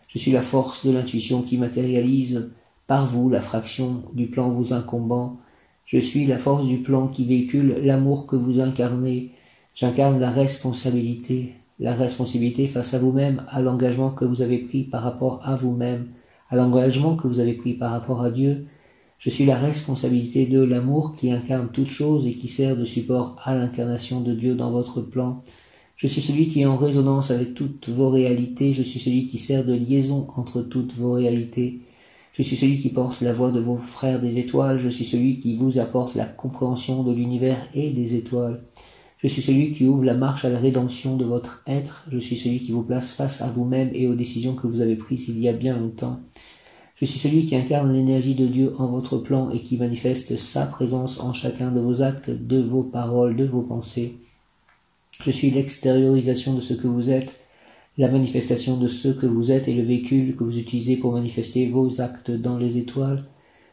[SPEAKER 1] Je suis la force de l'intuition qui matérialise par vous la fraction du plan vous incombant. Je suis la force du plan qui véhicule l'amour que vous incarnez. J'incarne la responsabilité, la responsabilité face à vous-même, à l'engagement que vous avez pris par rapport à vous-même, à l'engagement que vous avez pris par rapport à Dieu. Je suis la responsabilité de l'amour qui incarne toute chose et qui sert de support à l'incarnation de Dieu dans votre plan. Je suis celui qui est en résonance avec toutes vos réalités, je suis celui qui sert de liaison entre toutes vos réalités. Je suis celui qui porte la voix de vos frères des étoiles, je suis celui qui vous apporte la compréhension de l'univers et des étoiles. Je suis celui qui ouvre la marche à la rédemption de votre être. Je suis celui qui vous place face à vous-même et aux décisions que vous avez prises il y a bien longtemps. Je suis celui qui incarne l'énergie de Dieu en votre plan et qui manifeste sa présence en chacun de vos actes, de vos paroles, de vos pensées. Je suis l'extériorisation de ce que vous êtes, la manifestation de ce que vous êtes et le véhicule que vous utilisez pour manifester vos actes dans les étoiles.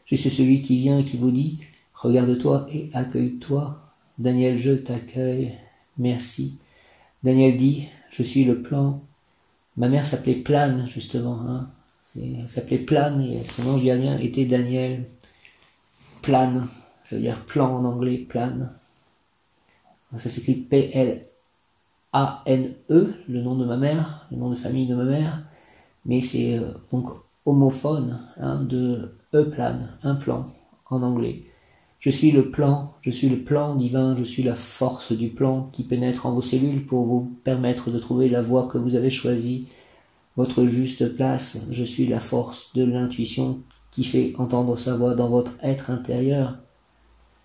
[SPEAKER 1] Je suis celui qui vient et qui vous dit, regarde-toi et accueille-toi. Daniel, je t'accueille. Merci. Daniel dit, je suis le plan. Ma mère s'appelait Plane, justement. Hein. Elle s'appelait Plane et son nom gardien était Daniel. Plane, cest à dire plan en anglais, plane. Ça s'écrit P-L-A-N-E, le nom de ma mère, le nom de famille de ma mère. Mais c'est euh, donc homophone hein, de E-plane, un plan en anglais. Je suis le plan, je suis le plan divin, je suis la force du plan qui pénètre en vos cellules pour vous permettre de trouver la voie que vous avez choisie, votre juste place. Je suis la force de l'intuition qui fait entendre sa voix dans votre être intérieur.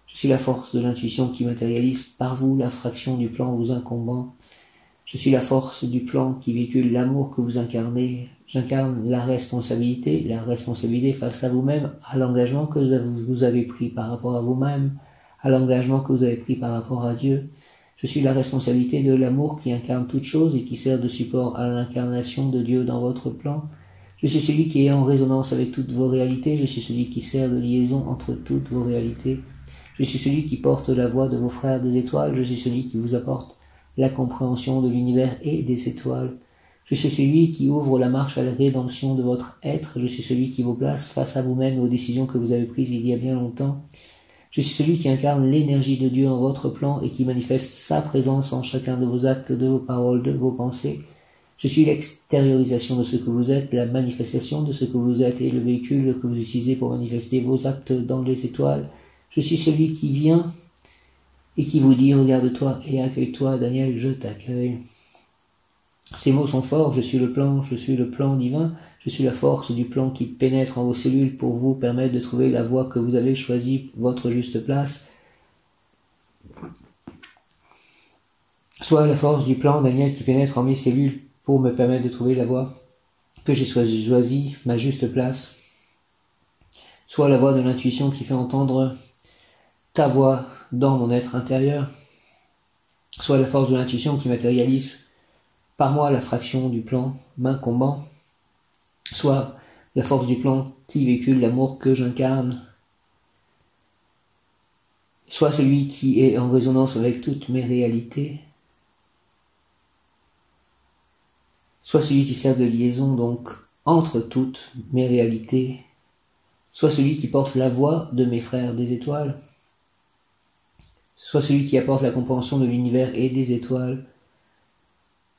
[SPEAKER 1] Je suis la force de l'intuition qui matérialise par vous la fraction du plan vous incombant. Je suis la force du plan qui véhicule l'amour que vous incarnez. J'incarne la responsabilité, la responsabilité face à vous-même, à l'engagement que vous avez pris par rapport à vous-même, à l'engagement que vous avez pris par rapport à Dieu. Je suis la responsabilité de l'amour qui incarne toute chose et qui sert de support à l'incarnation de Dieu dans votre plan. Je suis celui qui est en résonance avec toutes vos réalités, je suis celui qui sert de liaison entre toutes vos réalités. Je suis celui qui porte la voix de vos frères des étoiles, je suis celui qui vous apporte la compréhension de l'univers et des étoiles. Je suis celui qui ouvre la marche à la rédemption de votre être, je suis celui qui vous place face à vous-même et aux décisions que vous avez prises il y a bien longtemps. Je suis celui qui incarne l'énergie de Dieu en votre plan et qui manifeste sa présence en chacun de vos actes, de vos paroles, de vos pensées. Je suis l'extériorisation de ce que vous êtes, la manifestation de ce que vous êtes et le véhicule que vous utilisez pour manifester vos actes dans les étoiles. Je suis celui qui vient et qui vous dit regarde-toi et accueille-toi, Daniel, je t'accueille. Ces mots sont forts, je suis le plan, je suis le plan divin, je suis la force du plan qui pénètre en vos cellules pour vous permettre de trouver la voie que vous avez choisie, votre juste place. Soit la force du plan, Daniel, qui pénètre en mes cellules pour me permettre de trouver la voie que j'ai choisie, ma juste place. Soit la voix de l'intuition qui fait entendre ta voix dans mon être intérieur, soit la force de l'intuition qui matérialise par moi la fraction du plan m'incombant, soit la force du plan qui véhicule l'amour que j'incarne, soit celui qui est en résonance avec toutes mes réalités, soit celui qui sert de liaison donc entre toutes mes réalités, soit celui qui porte la voix de mes frères des étoiles, soit celui qui apporte la compréhension de l'univers et des étoiles,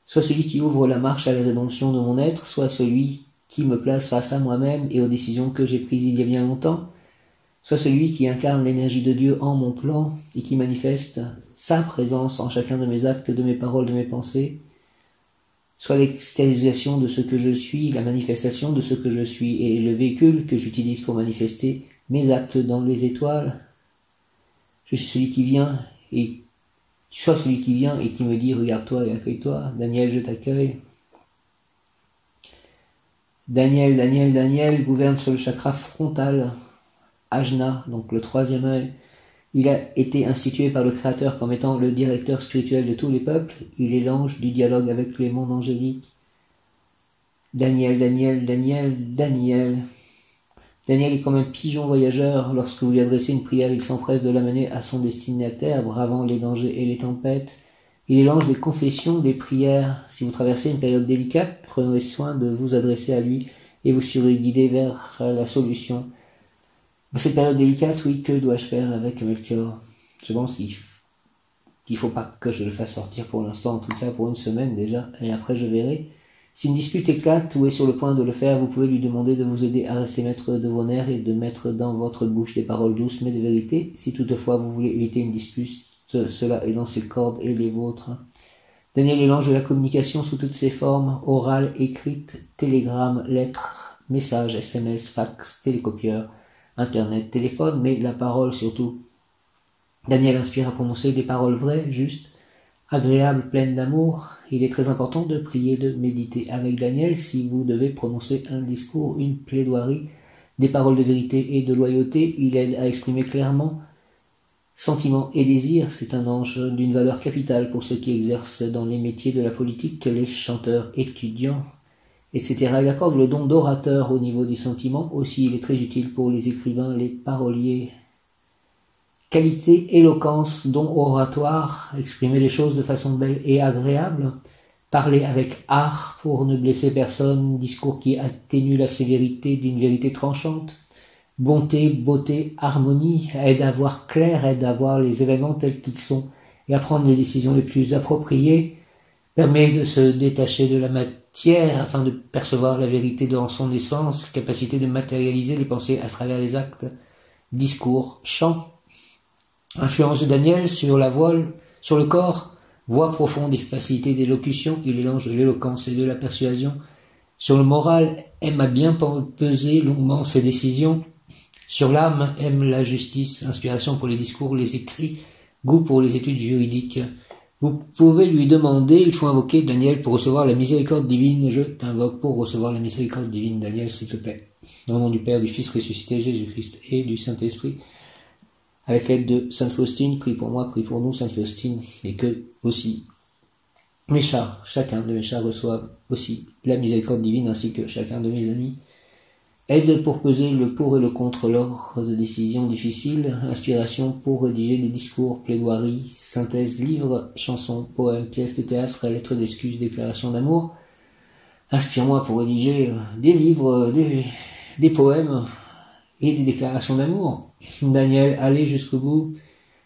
[SPEAKER 1] soit celui qui ouvre la marche à la rédemption de mon être, soit celui qui me place face à moi-même et aux décisions que j'ai prises il y a bien longtemps, soit celui qui incarne l'énergie de Dieu en mon plan et qui manifeste sa présence en chacun de mes actes, de mes paroles, de mes pensées, soit l'extériorisation de ce que je suis, la manifestation de ce que je suis et le véhicule que j'utilise pour manifester mes actes dans les étoiles, je celui qui vient et tu celui qui vient et qui me dit regarde-toi et accueille-toi. Daniel, je t'accueille. Daniel, Daniel, Daniel gouverne sur le chakra frontal, Ajna, donc le troisième œil. Il a été institué par le Créateur comme étant le directeur spirituel de tous les peuples. Il est l'ange du dialogue avec les mondes angéliques. Daniel, Daniel, Daniel, Daniel. Daniel est comme un pigeon voyageur. Lorsque vous lui adressez une prière, il s'empresse de l'amener à son destinataire, bravant les dangers et les tempêtes. Il est l'ange des confessions, des prières. Si vous traversez une période délicate, prenez soin de vous adresser à lui et vous serez guidé vers la solution. Dans cette période délicate, oui, que dois-je faire avec Melchior? Je pense qu'il qu'il faut pas que je le fasse sortir pour l'instant, en tout cas pour une semaine déjà, et après je verrai. Si une dispute éclate ou est sur le point de le faire, vous pouvez lui demander de vous aider à rester maître de vos nerfs et de mettre dans votre bouche des paroles douces mais de vérité. Si toutefois vous voulez éviter une dispute, cela est dans ses cordes et les vôtres. Daniel est l'ange de la communication sous toutes ses formes, orale, écrite, télégramme, lettres, messages, SMS, fax, télécopieur, internet, téléphone, mais la parole surtout. Daniel inspire à prononcer des paroles vraies, justes, agréables, pleines d'amour. Il est très important de prier, de méditer avec Daniel si vous devez prononcer un discours, une plaidoirie, des paroles de vérité et de loyauté. Il aide à exprimer clairement sentiments et désirs. C'est un ange d'une valeur capitale pour ceux qui exercent dans les métiers de la politique, les chanteurs, étudiants, etc. Il accorde le don d'orateur au niveau des sentiments. Aussi, il est très utile pour les écrivains, les paroliers, Qualité, éloquence, don oratoire, exprimer les choses de façon belle et agréable, parler avec art pour ne blesser personne, discours qui atténue la sévérité d'une vérité tranchante, bonté, beauté, harmonie, aide à voir clair, aide à voir les événements tels qu'ils sont et à prendre les décisions les plus appropriées, permet de se détacher de la matière afin de percevoir la vérité dans son essence, capacité de matérialiser les pensées à travers les actes, discours, chants, Influence de Daniel sur la voile, sur le corps, voix profonde et facilité d'élocution, il est l'ange de l'éloquence et de la persuasion. Sur le moral, aime à bien peser longuement ses décisions. Sur l'âme, aime la justice, inspiration pour les discours, les écrits, goût pour les études juridiques. Vous pouvez lui demander, il faut invoquer Daniel pour recevoir la miséricorde divine. Je t'invoque pour recevoir la miséricorde divine, Daniel, s'il te plaît. Au nom du Père, du Fils ressuscité, Jésus-Christ et du Saint-Esprit avec l'aide de Sainte Faustine, prie pour moi, prie pour nous, Sainte Faustine, et que aussi mes chars, chacun de mes chars reçoit aussi la miséricorde divine, ainsi que chacun de mes amis. Aide pour peser le pour et le contre lors de décisions difficiles, inspiration pour rédiger des discours, plaidoiries, synthèses, livres, chansons, poèmes, pièces de théâtre, lettres d'excuses, déclarations d'amour. Inspire-moi pour rédiger des livres, des, des poèmes et des déclarations d'amour. Daniel, allez jusqu'au bout.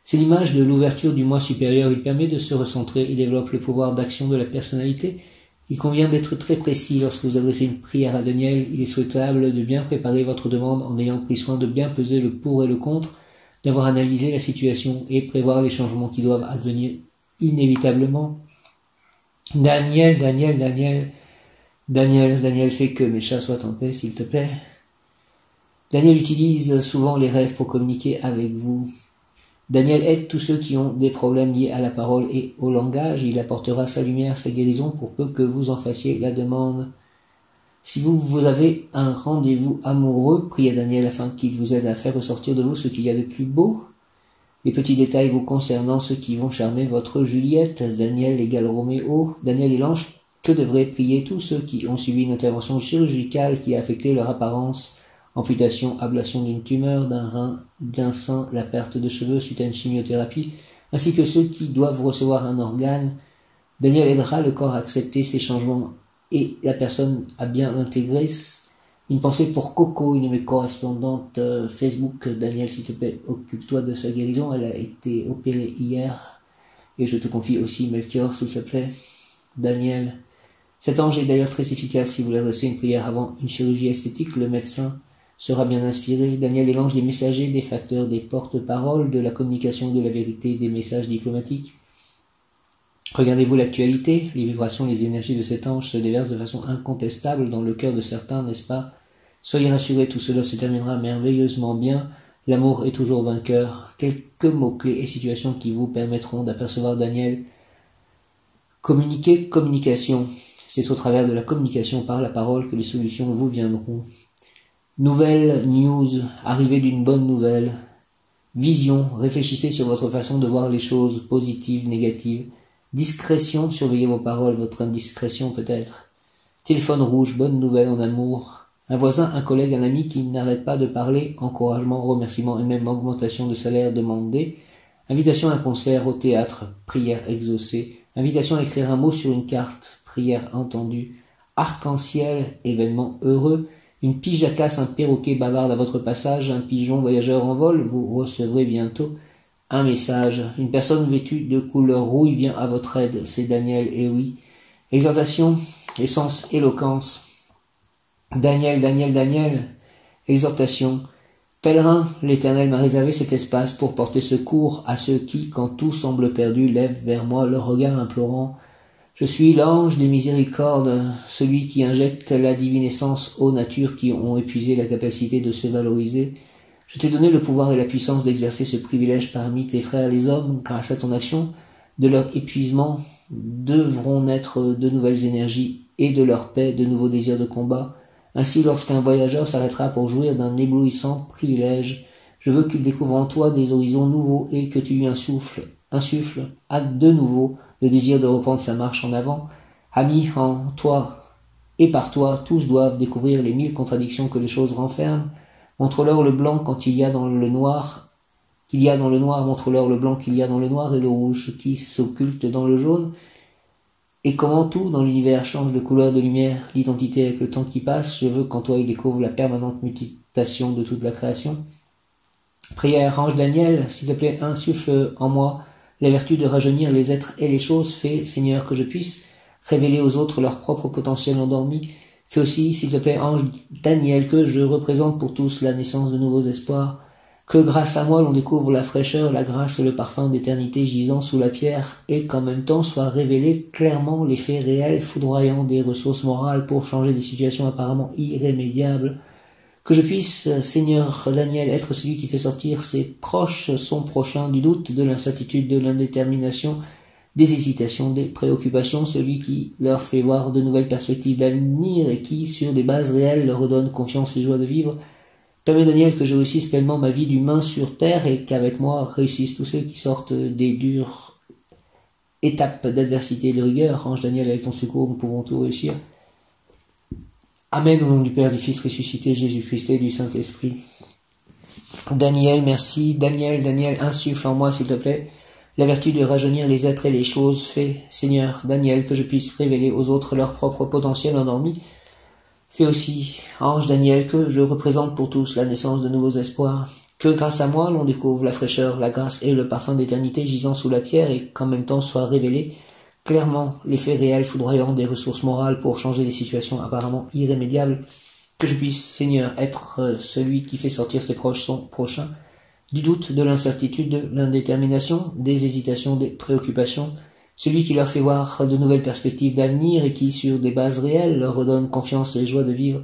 [SPEAKER 1] C'est l'image de l'ouverture du moi supérieur. Il permet de se recentrer. Il développe le pouvoir d'action de la personnalité. Il convient d'être très précis lorsque vous adressez une prière à Daniel. Il est souhaitable de bien préparer votre demande en ayant pris soin de bien peser le pour et le contre, d'avoir analysé la situation et prévoir les changements qui doivent advenir inévitablement. Daniel, Daniel, Daniel, Daniel, Daniel, fais que mes chats soient en paix, s'il te plaît. Daniel utilise souvent les rêves pour communiquer avec vous. Daniel aide tous ceux qui ont des problèmes liés à la parole et au langage. Il apportera sa lumière, sa guérison pour peu que vous en fassiez la demande. Si vous, avez un rendez-vous amoureux, priez Daniel afin qu'il vous aide à faire ressortir de vous ce qu'il y a de plus beau. Les petits détails vous concernant ceux qui vont charmer votre Juliette, Daniel égale Roméo, Daniel et l'ange, que devraient prier tous ceux qui ont suivi une intervention chirurgicale qui a affecté leur apparence? Amputation, ablation d'une tumeur, d'un rein, d'un sein, la perte de cheveux suite à une chimiothérapie, ainsi que ceux qui doivent recevoir un organe. Daniel aidera le corps à accepter ces changements et la personne à bien l'intégrer. Une pensée pour Coco, une de mes correspondantes euh, Facebook. Daniel, s'il te plaît, occupe-toi de sa guérison. Elle a été opérée hier. Et je te confie aussi Melchior, s'il te plaît. Daniel. Cet ange est d'ailleurs très efficace si vous adressez une prière avant une chirurgie esthétique. Le médecin sera bien inspiré. Daniel est l'ange des messagers, des facteurs, des porte-paroles, de la communication de la vérité, des messages diplomatiques. Regardez-vous l'actualité, les vibrations, les énergies de cet ange se déversent de façon incontestable dans le cœur de certains, n'est-ce pas? Soyez rassurés, tout cela se terminera merveilleusement bien. L'amour est toujours vainqueur. Quelques mots-clés et situations qui vous permettront d'apercevoir Daniel. Communiquer, communication. C'est au travers de la communication par la parole que les solutions vous viendront. Nouvelle news, arrivée d'une bonne nouvelle. Vision, réfléchissez sur votre façon de voir les choses, positives, négatives. Discrétion, surveillez vos paroles, votre indiscrétion peut-être. Téléphone rouge, bonne nouvelle en amour. Un voisin, un collègue, un ami qui n'arrête pas de parler, encouragement, remerciement et même augmentation de salaire demandée. Invitation à un concert, au théâtre, prière exaucée. Invitation à écrire un mot sur une carte, prière entendue. Arc-en-ciel, événement heureux. Une pige à casse, un perroquet bavarde à votre passage, un pigeon voyageur en vol, vous recevrez bientôt un message. Une personne vêtue de couleur rouille vient à votre aide. C'est Daniel, et oui. Exhortation, essence, éloquence. Daniel, Daniel, Daniel. Exhortation. Pèlerin, l'Éternel m'a réservé cet espace pour porter secours à ceux qui, quand tout semble perdu, lèvent vers moi leur regard implorant. Je suis l'ange des miséricordes, celui qui injecte la divine essence aux natures qui ont épuisé la capacité de se valoriser. Je t'ai donné le pouvoir et la puissance d'exercer ce privilège parmi tes frères les hommes, grâce à ton action. De leur épuisement devront naître de nouvelles énergies et de leur paix de nouveaux désirs de combat. Ainsi, lorsqu'un voyageur s'arrêtera pour jouir d'un éblouissant privilège, je veux qu'il découvre en toi des horizons nouveaux et que tu lui insuffles, insuffles à de nouveau le désir de reprendre sa marche en avant. Ami, en toi et par toi, tous doivent découvrir les mille contradictions que les choses renferment. Montre-leur le blanc quand il y a dans le noir, qu'il y a dans le noir, montre-leur le blanc qu'il y a dans le noir et le rouge qui s'occulte dans le jaune. Et comment tout dans l'univers change de couleur, de lumière, d'identité avec le temps qui passe, je veux qu'en toi il découvre la permanente mutation de toute la création. Prière, ange Daniel, s'il te plaît, insuffle en moi la vertu de rajeunir les êtres et les choses, fais, Seigneur, que je puisse révéler aux autres leur propre potentiel endormi. Fais aussi, s'il te plaît, ange Daniel, que je représente pour tous la naissance de nouveaux espoirs. Que grâce à moi l'on découvre la fraîcheur, la grâce et le parfum d'éternité gisant sous la pierre, et qu'en même temps soient révélés clairement les faits réels foudroyants des ressources morales pour changer des situations apparemment irrémédiables que je puisse, Seigneur Daniel, être celui qui fait sortir ses proches, son prochain, du doute, de l'incertitude, de l'indétermination, des hésitations, des préoccupations, celui qui leur fait voir de nouvelles perspectives d'avenir et qui, sur des bases réelles, leur redonne confiance et joie de vivre. Permets, Daniel, que je réussisse pleinement ma vie d'humain sur terre et qu'avec moi réussissent tous ceux qui sortent des dures étapes d'adversité et de rigueur. Ange Daniel, avec ton secours, nous pouvons tout réussir. Amen au nom du Père, du Fils ressuscité, Jésus-Christ et du Saint-Esprit. Daniel, merci. Daniel, Daniel, insuffle en moi, s'il te plaît, la vertu de rajeunir les êtres et les choses. Fais, Seigneur, Daniel, que je puisse révéler aux autres leur propre potentiel endormi. Fais aussi, ange Daniel, que je représente pour tous la naissance de nouveaux espoirs. Que grâce à moi, l'on découvre la fraîcheur, la grâce et le parfum d'éternité gisant sous la pierre et qu'en même temps soit révélé clairement l'effet réel foudroyant des ressources morales pour changer des situations apparemment irrémédiables, que je puisse, Seigneur, être euh, celui qui fait sortir ses proches son prochain, du doute, de l'incertitude, de l'indétermination, des hésitations, des préoccupations, celui qui leur fait voir de nouvelles perspectives d'avenir et qui, sur des bases réelles, leur redonne confiance et joie de vivre.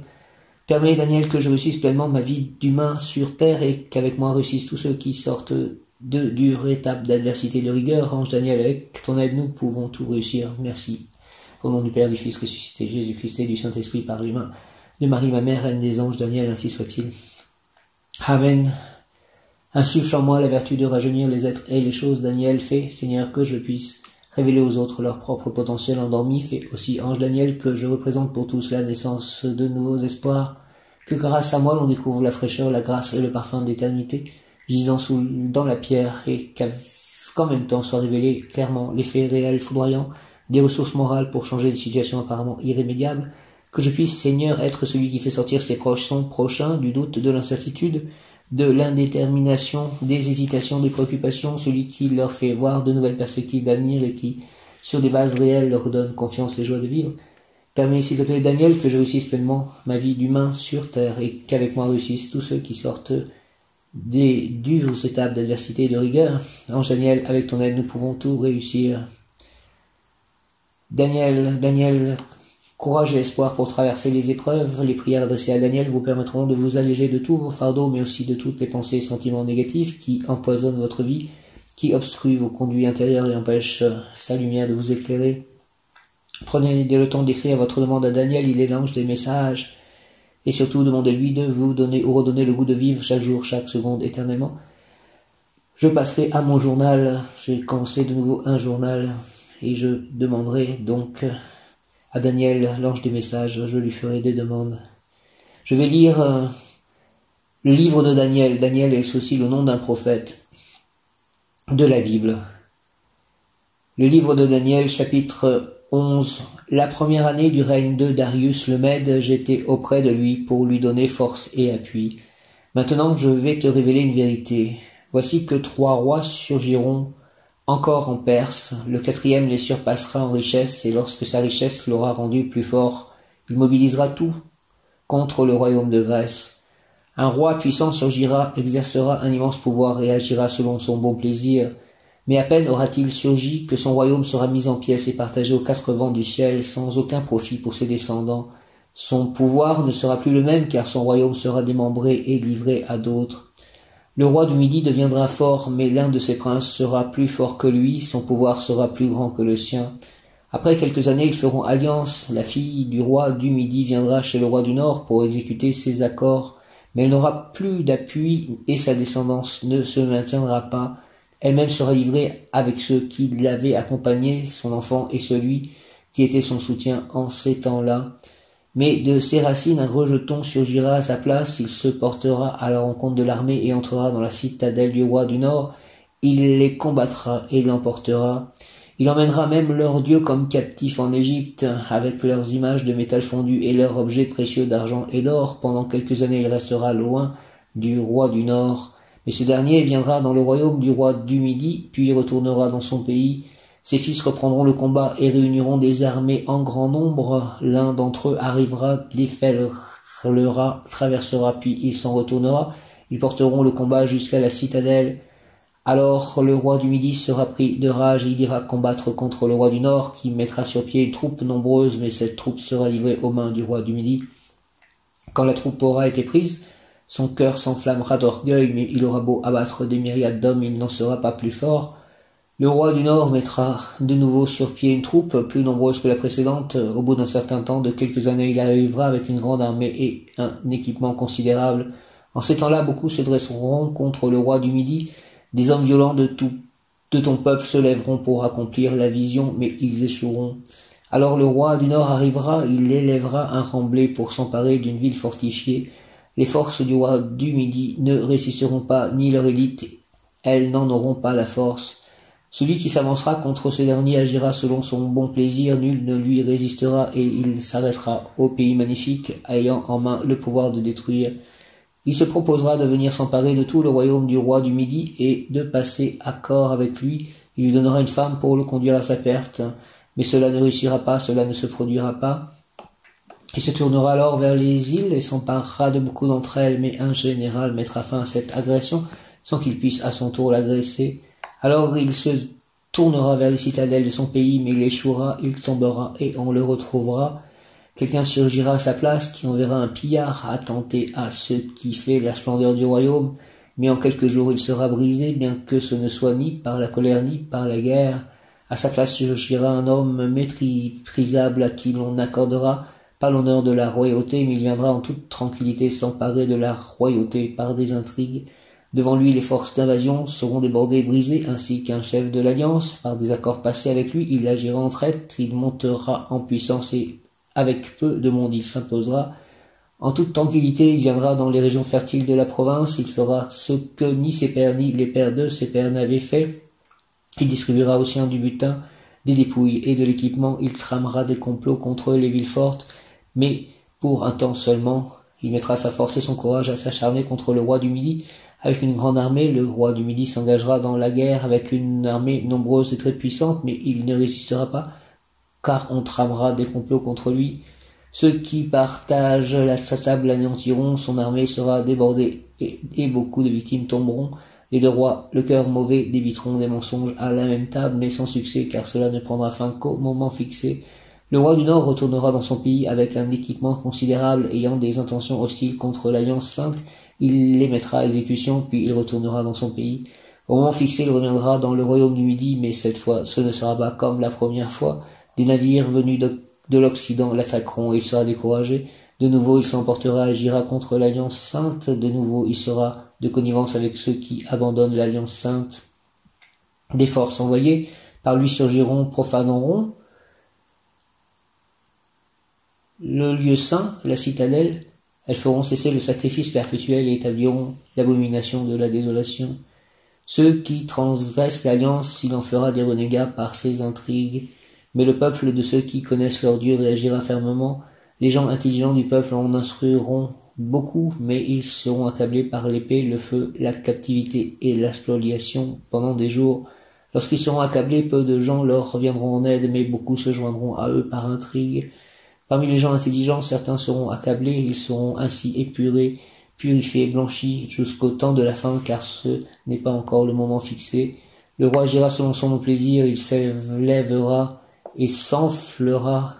[SPEAKER 1] Permets, Daniel, que je réussisse pleinement ma vie d'humain sur terre et qu'avec moi réussissent tous ceux qui sortent de dures étapes d'adversité de rigueur. Ange Daniel, avec ton aide, nous pouvons tout réussir. Merci. Au nom du Père, du Fils ressuscité, Jésus-Christ et du Saint-Esprit par l'humain, de Marie, ma mère, reine des anges, Daniel, ainsi soit-il. Amen. Insuffle en moi la vertu de rajeunir les êtres et les choses, Daniel, fais, Seigneur, que je puisse révéler aux autres leur propre potentiel endormi, fais aussi, ange Daniel, que je représente pour tous la naissance de nouveaux espoirs, que grâce à moi l'on découvre la fraîcheur, la grâce et le parfum d'éternité, gisant sous, dans la pierre et qu'en même temps soit révélé clairement l'effet réel foudroyant des ressources morales pour changer des situations apparemment irrémédiables, que je puisse, Seigneur, être celui qui fait sortir ses proches son prochain du doute, de l'incertitude, de l'indétermination, des hésitations, des préoccupations, celui qui leur fait voir de nouvelles perspectives d'avenir et qui, sur des bases réelles, leur donne confiance et joie de vivre. Permets, s'il te plaît, Daniel, que je réussisse pleinement ma vie d'humain sur terre et qu'avec moi réussissent tous ceux qui sortent des dures étapes d'adversité et de rigueur. Ange Daniel, avec ton aide, nous pouvons tout réussir. Daniel, Daniel, courage et espoir pour traverser les épreuves. Les prières adressées à Daniel vous permettront de vous alléger de tous vos fardeaux, mais aussi de toutes les pensées et sentiments négatifs qui empoisonnent votre vie, qui obstruent vos conduits intérieurs et empêchent sa lumière de vous éclairer. Prenez le temps d'écrire votre demande à Daniel, il est l'ange des messages et surtout demandez-lui de vous donner ou redonner le goût de vivre chaque jour, chaque seconde, éternellement. Je passerai à mon journal, j'ai commencé de nouveau un journal, et je demanderai donc à Daniel, l'ange des messages, je lui ferai des demandes. Je vais lire euh, le livre de Daniel. Daniel est aussi le nom d'un prophète de la Bible. Le livre de Daniel, chapitre 11. La première année du règne de Darius le Mède, j'étais auprès de lui pour lui donner force et appui. Maintenant je vais te révéler une vérité. Voici que trois rois surgiront encore en Perse, le quatrième les surpassera en richesse, et lorsque sa richesse l'aura rendu plus fort, il mobilisera tout contre le royaume de Grèce. Un roi puissant surgira, exercera un immense pouvoir et agira selon son bon plaisir, mais à peine aura-t-il surgi que son royaume sera mis en pièces et partagé aux quatre vents du ciel sans aucun profit pour ses descendants. Son pouvoir ne sera plus le même car son royaume sera démembré et livré à d'autres. Le roi du Midi deviendra fort, mais l'un de ses princes sera plus fort que lui, son pouvoir sera plus grand que le sien. Après quelques années, ils feront alliance. La fille du roi du Midi viendra chez le roi du Nord pour exécuter ses accords, mais elle n'aura plus d'appui et sa descendance ne se maintiendra pas. Elle-même sera livrée avec ceux qui l'avaient accompagnée, son enfant et celui qui était son soutien en ces temps-là. Mais de ses racines un rejeton surgira à sa place, il se portera à la rencontre de l'armée et entrera dans la citadelle du roi du Nord, il les combattra et l'emportera. Il emmènera même leurs dieux comme captifs en Égypte, avec leurs images de métal fondu et leurs objets précieux d'argent et d'or. Pendant quelques années il restera loin du roi du Nord. Mais ce dernier viendra dans le royaume du roi du Midi, puis retournera dans son pays. Ses fils reprendront le combat et réuniront des armées en grand nombre. L'un d'entre eux arrivera, défèlera, traversera, puis il s'en retournera. Ils porteront le combat jusqu'à la citadelle. Alors le roi du Midi sera pris de rage et il ira combattre contre le roi du Nord, qui mettra sur pied une troupe nombreuse, mais cette troupe sera livrée aux mains du roi du Midi. Quand la troupe aura été prise, son cœur s'enflammera d'orgueil, mais il aura beau abattre des myriades d'hommes, il n'en sera pas plus fort. Le roi du Nord mettra de nouveau sur pied une troupe plus nombreuse que la précédente. Au bout d'un certain temps, de quelques années, il arrivera avec une grande armée et un équipement considérable. En ces temps-là, beaucoup se dresseront contre le roi du Midi. Des hommes violents de tout de ton peuple se lèveront pour accomplir la vision, mais ils échoueront. Alors le roi du Nord arrivera, il élèvera un remblai pour s'emparer d'une ville fortifiée. Les forces du roi du Midi ne résisteront pas, ni leur élite, elles n'en auront pas la force. Celui qui s'avancera contre ce dernier agira selon son bon plaisir, nul ne lui résistera et il s'arrêtera au pays magnifique, ayant en main le pouvoir de détruire. Il se proposera de venir s'emparer de tout le royaume du roi du Midi et de passer accord avec lui. Il lui donnera une femme pour le conduire à sa perte. Mais cela ne réussira pas, cela ne se produira pas. Il se tournera alors vers les îles et s'emparera de beaucoup d'entre elles, mais un général mettra fin à cette agression sans qu'il puisse à son tour l'agresser. Alors il se tournera vers les citadelles de son pays, mais il échouera, il tombera et on le retrouvera. Quelqu'un surgira à sa place qui enverra un pillard attenter à ce qui fait la splendeur du royaume, mais en quelques jours il sera brisé, bien que ce ne soit ni par la colère ni par la guerre. À sa place surgira un homme méprisable à qui l'on accordera l'honneur de la royauté, mais il viendra en toute tranquillité s'emparer de la royauté par des intrigues. Devant lui, les forces d'invasion seront débordées et brisées, ainsi qu'un chef de l'alliance. Par des accords passés avec lui, il agira en traite, il montera en puissance et avec peu de monde il s'imposera. En toute tranquillité, il viendra dans les régions fertiles de la province, il fera ce que ni ses pères ni les pères de ses pères n'avaient fait. Il distribuera aussi un du butin, des dépouilles et de l'équipement, il tramera des complots contre les villes fortes, mais pour un temps seulement, il mettra sa force et son courage à s'acharner contre le roi du Midi. Avec une grande armée, le roi du Midi s'engagera dans la guerre avec une armée nombreuse et très puissante, mais il ne résistera pas, car on tramera des complots contre lui. Ceux qui partagent la, sa table l'anéantiront, son armée sera débordée, et, et, beaucoup de victimes tomberont. Les deux rois, le cœur mauvais, débiteront des mensonges à la même table, mais sans succès, car cela ne prendra fin qu'au moment fixé. Le roi du Nord retournera dans son pays avec un équipement considérable ayant des intentions hostiles contre l'Alliance sainte. Il les mettra à exécution, puis il retournera dans son pays. Au moment fixé, il reviendra dans le royaume du Midi, mais cette fois, ce ne sera pas comme la première fois. Des navires venus de, de l'Occident l'attaqueront et il sera découragé. De nouveau, il s'emportera et agira contre l'Alliance sainte. De nouveau, il sera de connivence avec ceux qui abandonnent l'Alliance sainte. Des forces envoyées par lui surgiront, profaneront le lieu saint, la citadelle, elles feront cesser le sacrifice perpétuel et établiront l'abomination de la désolation. Ceux qui transgressent l'alliance, il en fera des renégats par ses intrigues. Mais le peuple de ceux qui connaissent leur Dieu réagira fermement. Les gens intelligents du peuple en instruiront beaucoup, mais ils seront accablés par l'épée, le feu, la captivité et la spoliation pendant des jours. Lorsqu'ils seront accablés, peu de gens leur reviendront en aide, mais beaucoup se joindront à eux par intrigue. Parmi les gens intelligents, certains seront accablés, ils seront ainsi épurés, purifiés, blanchis jusqu'au temps de la fin, car ce n'est pas encore le moment fixé. Le roi agira selon son plaisir, il s'élèvera et s'enflera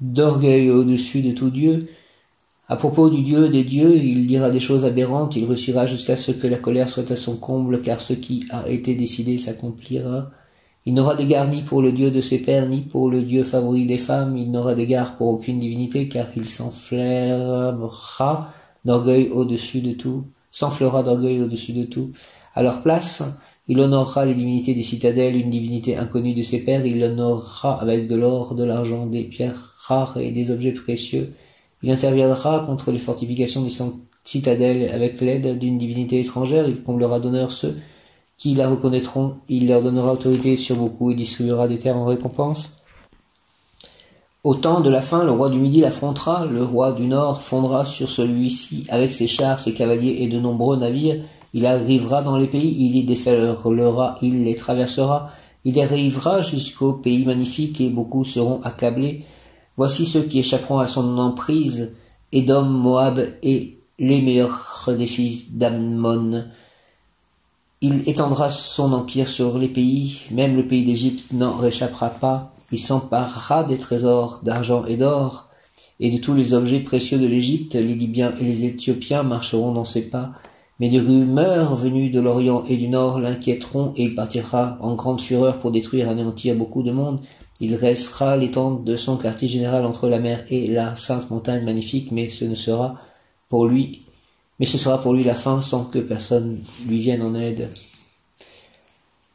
[SPEAKER 1] d'orgueil au-dessus de tout Dieu. À propos du Dieu des dieux, il dira des choses aberrantes, il réussira jusqu'à ce que la colère soit à son comble, car ce qui a été décidé s'accomplira. Il n'aura d'égard ni pour le Dieu de ses pères, ni pour le Dieu favori des femmes, il n'aura d'égard pour aucune divinité, car il s'enflera d'orgueil au-dessus de tout, s'enflera d'orgueil au-dessus de tout. À leur place, il honorera les divinités des citadelles, une divinité inconnue de ses pères, il l'honorera avec de l'or, de l'argent, des pierres rares et des objets précieux. Il interviendra contre les fortifications des citadelles avec l'aide d'une divinité étrangère, il comblera d'honneur ceux qui la reconnaîtront, il leur donnera autorité sur beaucoup et distribuera des terres en récompense. Au temps de la fin, le roi du Midi l'affrontera, le roi du Nord fondra sur celui-ci avec ses chars, ses cavaliers et de nombreux navires. Il arrivera dans les pays, il y déferlera, il les traversera, il arrivera jusqu'au pays magnifique et beaucoup seront accablés. Voici ceux qui échapperont à son emprise, Édom, Moab et les meilleurs des fils d'Ammon. Il étendra son empire sur les pays, même le pays d'Égypte n'en réchappera pas. Il s'emparera des trésors d'argent et d'or, et de tous les objets précieux de l'Égypte, les Libyens et les Éthiopiens marcheront dans ses pas. Mais des rumeurs venues de l'Orient et du Nord l'inquiéteront, et il partira en grande fureur pour détruire et anéantir beaucoup de monde. Il restera l'étendue de son quartier général entre la mer et la sainte montagne magnifique, mais ce ne sera pour lui, mais ce sera pour lui la fin sans que personne lui vienne en aide.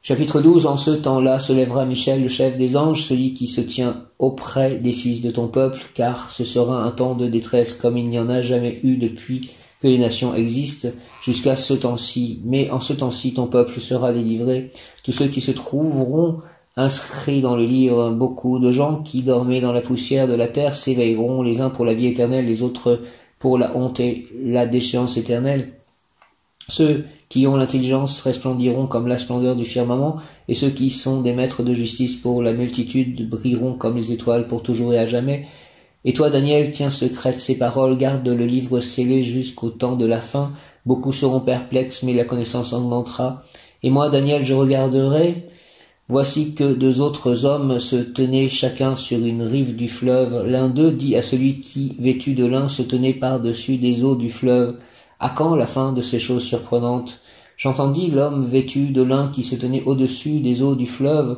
[SPEAKER 1] Chapitre 12 En ce temps-là se lèvera Michel, le chef des anges, celui qui se tient auprès des fils de ton peuple, car ce sera un temps de détresse comme il n'y en a jamais eu depuis que les nations existent jusqu'à ce temps-ci. Mais en ce temps-ci, ton peuple sera délivré. Tous ceux qui se trouveront inscrits dans le livre, beaucoup de gens qui dormaient dans la poussière de la terre s'éveilleront, les uns pour la vie éternelle, les autres pour la honte et la déchéance éternelle. Ceux qui ont l'intelligence resplendiront comme la splendeur du firmament, et ceux qui sont des maîtres de justice pour la multitude brilleront comme les étoiles pour toujours et à jamais. Et toi, Daniel, tiens secrète ces paroles, garde le livre scellé jusqu'au temps de la fin. Beaucoup seront perplexes, mais la connaissance augmentera. Et moi, Daniel, je regarderai, Voici que deux autres hommes se tenaient chacun sur une rive du fleuve. L'un d'eux dit à celui qui, vêtu de lin, se tenait par-dessus des eaux du fleuve. À quand la fin de ces choses surprenantes? J'entendis l'homme vêtu de lin qui se tenait au-dessus des eaux du fleuve.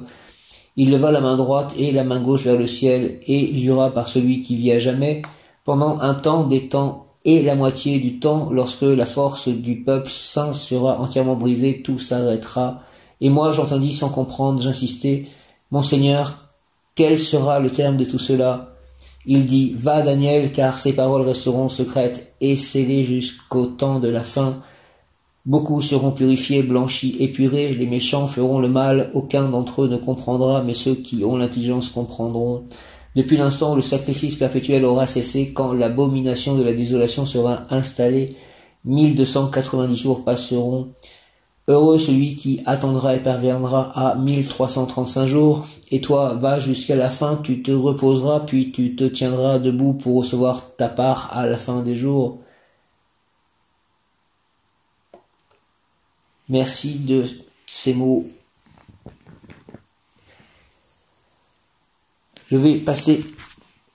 [SPEAKER 1] Il leva la main droite et la main gauche vers le ciel, et jura par celui qui vit à jamais, pendant un temps des temps et la moitié du temps, lorsque la force du peuple saint sera entièrement brisée, tout s'arrêtera et moi j'entendis sans comprendre, j'insistais, Monseigneur, quel sera le terme de tout cela? Il dit, Va Daniel, car ces paroles resteront secrètes et scellées jusqu'au temps de la fin. Beaucoup seront purifiés, blanchis, épurés, les méchants feront le mal, aucun d'entre eux ne comprendra, mais ceux qui ont l'intelligence comprendront. Depuis l'instant où le sacrifice perpétuel aura cessé, quand l'abomination de la désolation sera installée, mille deux cent quatre-vingt-dix jours passeront, Heureux celui qui attendra et parviendra à 1335 jours, et toi va jusqu'à la fin, tu te reposeras, puis tu te tiendras debout pour recevoir ta part à la fin des jours. Merci de ces mots. Je vais passer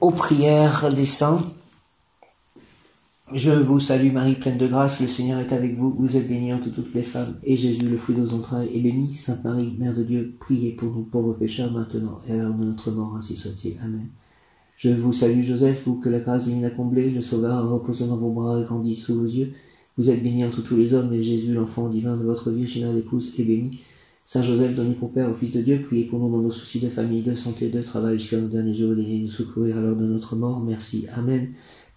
[SPEAKER 1] aux prières des saints. Je vous salue Marie, pleine de grâce, le Seigneur est avec vous, vous êtes bénie entre toutes les femmes, et Jésus, le fruit de vos entrailles, est béni. Sainte Marie, Mère de Dieu, priez pour nous pauvres pécheurs maintenant et à l'heure de notre mort, ainsi soit-il. Amen. Je vous salue Joseph, vous que la grâce divine a comblé, le Sauveur reposant dans vos bras et grandit sous vos yeux. Vous êtes bénie entre tous les hommes, et Jésus, l'enfant divin de votre virginale épouse, est béni. Saint Joseph, donné pour Père au Fils de Dieu, priez pour nous dans nos soucis de famille, de santé, de travail, jusqu'à nos derniers jours, et nous secourir à l'heure de notre mort. Merci. Amen.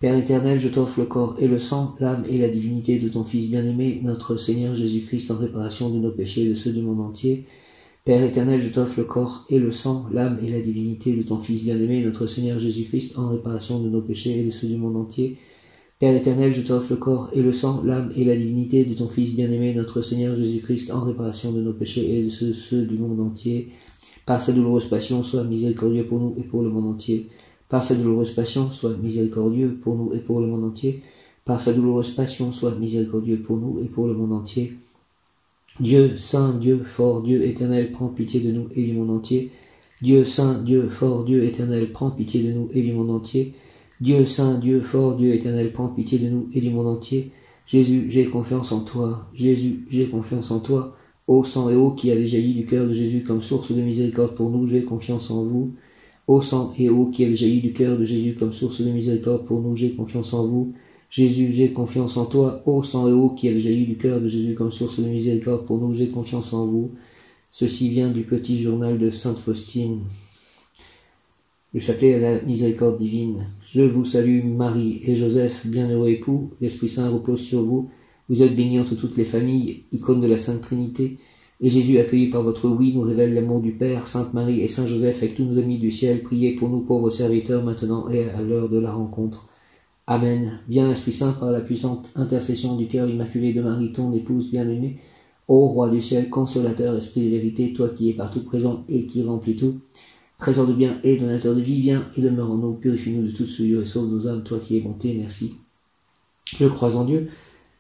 [SPEAKER 1] Père éternel, je t'offre le corps et le sang, l'âme et la divinité de ton Fils bien-aimé, notre Seigneur Jésus-Christ, en réparation de nos péchés et de ceux du monde entier. Père éternel, je t'offre le corps et le sang, l'âme et la divinité de ton Fils bien-aimé, notre Seigneur Jésus-Christ, en réparation de nos péchés et de ceux du monde entier. Père éternel, je t'offre le corps et le sang, l'âme et la divinité de ton Fils bien-aimé, notre Seigneur Jésus-Christ, en réparation de nos péchés et de ceux, ceux du monde entier. Par sa douloureuse passion, sois miséricordieux pour nous et pour le monde entier. Par sa douloureuse passion, sois miséricordieux pour nous et pour le monde entier. Par sa douloureuse passion, sois miséricordieux pour nous et pour le monde entier. Dieu saint, Dieu fort, Dieu éternel, prends pitié de nous et du monde entier. Dieu saint, Dieu fort, Dieu éternel, prends pitié de nous et du monde entier. Dieu saint, Dieu fort, Dieu éternel, prends pitié de nous et du monde entier. Jésus, j'ai confiance en toi. Jésus, j'ai confiance en toi. Ô sang et eau qui avait jailli du cœur de Jésus comme source de miséricorde pour nous, j'ai confiance en vous. Ô sang et eau qui avait jailli du cœur de Jésus comme source de miséricorde pour nous, j'ai confiance en vous. Jésus, j'ai confiance en toi, ô sang et eau qui avait jailli du cœur de Jésus comme source de miséricorde pour nous, j'ai confiance en vous. Ceci vient du petit journal de Sainte Faustine. Le chapelet à la miséricorde divine. Je vous salue Marie et Joseph, bienheureux époux, l'Esprit Saint repose sur vous. Vous êtes bénie entre toutes les familles, icône de la Sainte Trinité. Et Jésus, accueilli par votre oui, nous révèle l'amour du Père, Sainte Marie et Saint Joseph, avec tous nos amis du ciel. Priez pour nous pauvres serviteurs maintenant et à l'heure de la rencontre. Amen. Bien Esprit Saint, par la puissante intercession du cœur immaculé de Marie, ton épouse bien-aimée, ô Roi du ciel, consolateur, Esprit de vérité, toi qui es partout présent et qui remplis tout, trésor de bien et donateur de vie, viens et demeure en nous, purifie-nous de toute souillure et sauve nos âmes, toi qui es bonté, merci. Je crois en Dieu,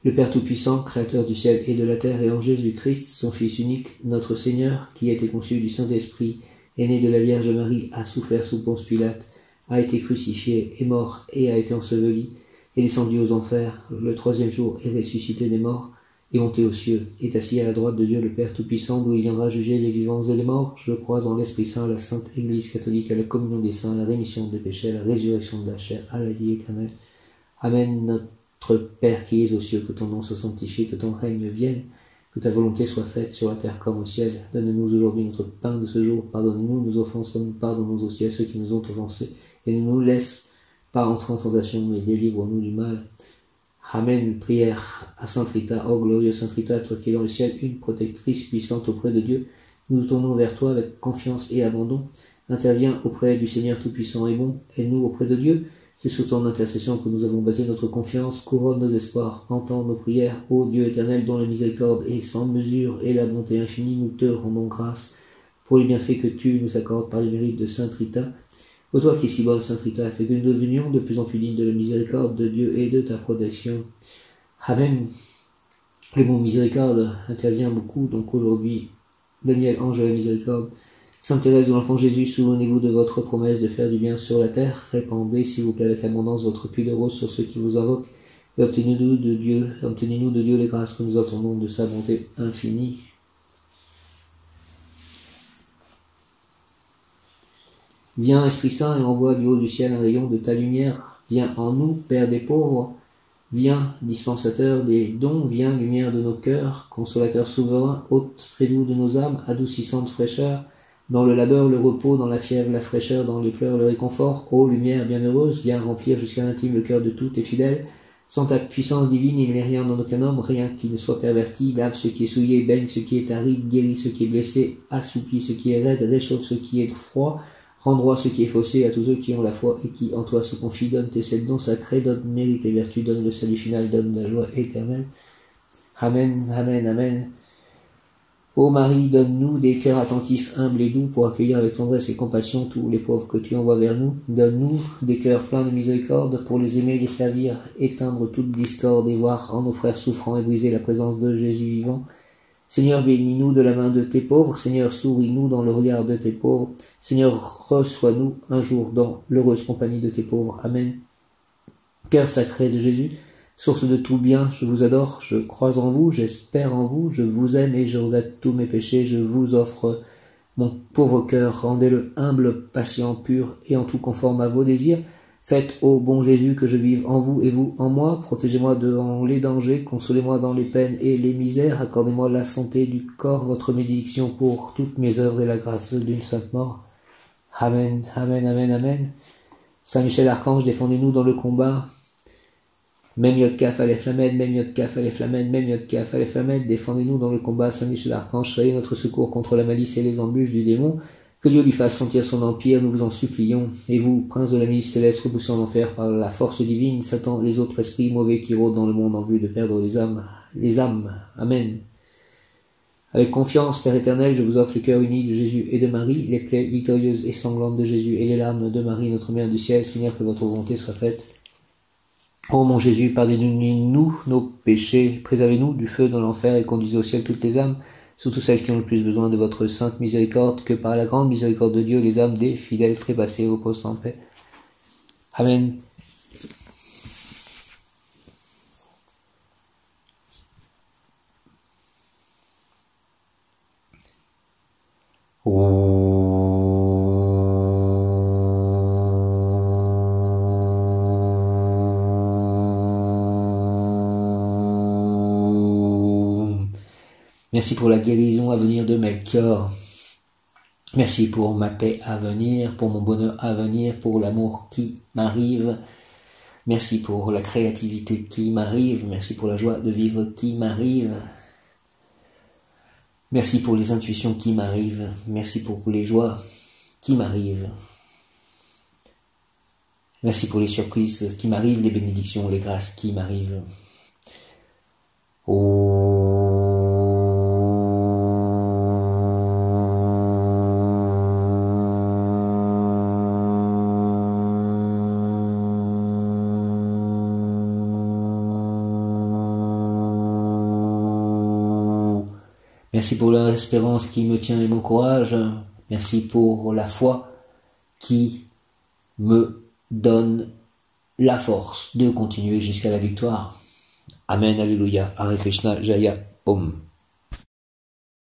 [SPEAKER 1] le Père Tout-Puissant, Créateur du ciel et de la terre, et en Jésus-Christ, son Fils unique, notre Seigneur, qui a été conçu du Saint-Esprit, est né de la Vierge Marie, a souffert sous Ponce Pilate, a été crucifié, est mort et a été enseveli, est descendu aux enfers, le troisième jour est ressuscité des morts, est monté aux cieux, est assis à la droite de Dieu le Père Tout-Puissant, d'où il viendra juger les vivants et les morts. Je crois en l'Esprit Saint, la Sainte Église catholique, à la communion des saints, la rémission des péchés, la résurrection de la chair, à la vie éternelle. Amen. Notre Père qui es aux cieux, que ton nom soit sanctifié, que ton règne vienne, que ta volonté soit faite sur la terre comme au ciel. Donne-nous aujourd'hui notre pain de ce jour. Pardonne-nous nos offenses comme nous pardonnons aussi à ceux qui nous ont offensés et ne nous laisse pas entrer en tentation, mais délivre-nous du mal. Amen. Prière à Sainte Rita, oh glorieux Sainte Rita, toi qui es dans le ciel, une protectrice puissante auprès de Dieu. Nous nous tournons vers toi avec confiance et abandon. Interviens auprès du Seigneur Tout-Puissant et bon, aide-nous auprès de Dieu. C'est sous ton intercession que nous avons basé notre confiance, couronne nos espoirs, entends nos prières, ô Dieu éternel dont la miséricorde est sans mesure et la bonté infinie, nous te rendons grâce pour les bienfaits que tu nous accordes par les mérites de Sainte Rita. Ô toi qui es si bonne, Sainte Rita, fais que nous devenions de plus en plus dignes de la miséricorde de Dieu et de ta protection. Amen. Le mot miséricorde intervient beaucoup, donc aujourd'hui, Daniel, ange de la miséricorde. Sainte Thérèse de l'Enfant Jésus, souvenez-vous de votre promesse de faire du bien sur la terre. Répandez, s'il vous plaît, avec abondance votre puits de rose sur ceux qui vous invoquent. Et obtenez-nous de Dieu, obtenez-nous de Dieu les grâces que nous attendons de sa bonté infinie. Viens, Esprit Saint, et envoie du haut du ciel un rayon de ta lumière. Viens en nous, Père des pauvres. Viens, dispensateur des dons, viens, lumière de nos cœurs, consolateur souverain, haute doux de nos âmes, adoucissante fraîcheur, dans le labeur, le repos, dans la fièvre, la fraîcheur, dans les pleurs, le réconfort, ô lumière bienheureuse, viens remplir jusqu'à l'intime le cœur de tout tes fidèles. Sans ta puissance divine, il n'est rien dans aucun homme, rien qui ne soit perverti, lave ce qui est souillé, baigne ce qui est aride, guérit ce qui est blessé, assouplit ce qui est raide, réchauffe ce qui est froid, Rends droit ce qui est faussé à tous ceux qui ont la foi et qui en toi se confient. Donne tes sept dons sacrés, donne mérite et vertu, donne le salut final, donne la joie éternelle. Amen, Amen, Amen. Ô Marie, donne-nous des cœurs attentifs, humbles et doux pour accueillir avec tendresse et compassion tous les pauvres que tu envoies vers nous. Donne-nous des cœurs pleins de miséricorde pour les aimer, les servir, éteindre toute discorde et voir en nos frères souffrants et briser la présence de Jésus vivant. Seigneur, bénis-nous de la main de tes pauvres. Seigneur, souris-nous dans le regard de tes pauvres. Seigneur, reçois-nous un jour dans l'heureuse compagnie de tes pauvres. Amen. Cœur sacré de Jésus, source de tout bien, je vous adore, je crois en vous, j'espère en vous, je vous aime et je regrette tous mes péchés, je vous offre mon pauvre cœur, rendez-le humble, patient, pur et en tout conforme à vos désirs. Faites, ô bon Jésus, que je vive en vous et vous en moi. Protégez-moi devant les dangers, consolez-moi dans les peines et les misères. Accordez-moi la santé du corps, votre bénédiction pour toutes mes œuvres et la grâce d'une sainte mort. Amen, Amen, Amen, Amen. Saint Michel Archange, défendez-nous dans le combat. Même Yodkaf les Flamed, même Yodkaf les Flamed, même Yodkaf les Flamed, défendez-nous dans le combat, Saint Michel Archange, soyez notre secours contre la malice et les embûches du démon, que Dieu lui fasse sentir son empire, nous vous en supplions. Et vous, prince de la milice céleste, repoussé en enfer par la force divine, Satan, les autres esprits mauvais qui rôdent dans le monde en vue de perdre les âmes, les âmes. Amen. Avec confiance, Père éternel, je vous offre le cœur uni de Jésus et de Marie, les plaies victorieuses et sanglantes de Jésus et les larmes de Marie, notre Mère du ciel. Seigneur, que votre volonté soit faite. Ô mon Jésus, pardonnez-nous nos péchés, préservez-nous du feu dans l'enfer et conduisez au ciel toutes les âmes, surtout celles qui ont le plus besoin de votre sainte miséricorde, que par la grande miséricorde de Dieu, les âmes des fidèles trépassés reposent en paix. Amen. Merci pour la guérison à venir de Melchior. Merci pour ma paix à venir, pour mon bonheur à venir, pour l'amour qui m'arrive. Merci pour la créativité qui m'arrive. Merci pour la joie de vivre qui m'arrive. Merci pour les intuitions qui m'arrivent. Merci pour les joies qui m'arrivent. Merci pour les surprises qui m'arrivent, les bénédictions, les grâces qui m'arrivent. Merci pour l'espérance qui me tient et m'encourage. Merci pour la foi qui me donne la force de continuer jusqu'à la victoire. Amen, Alléluia, Hare Krishna, Jaya, Om.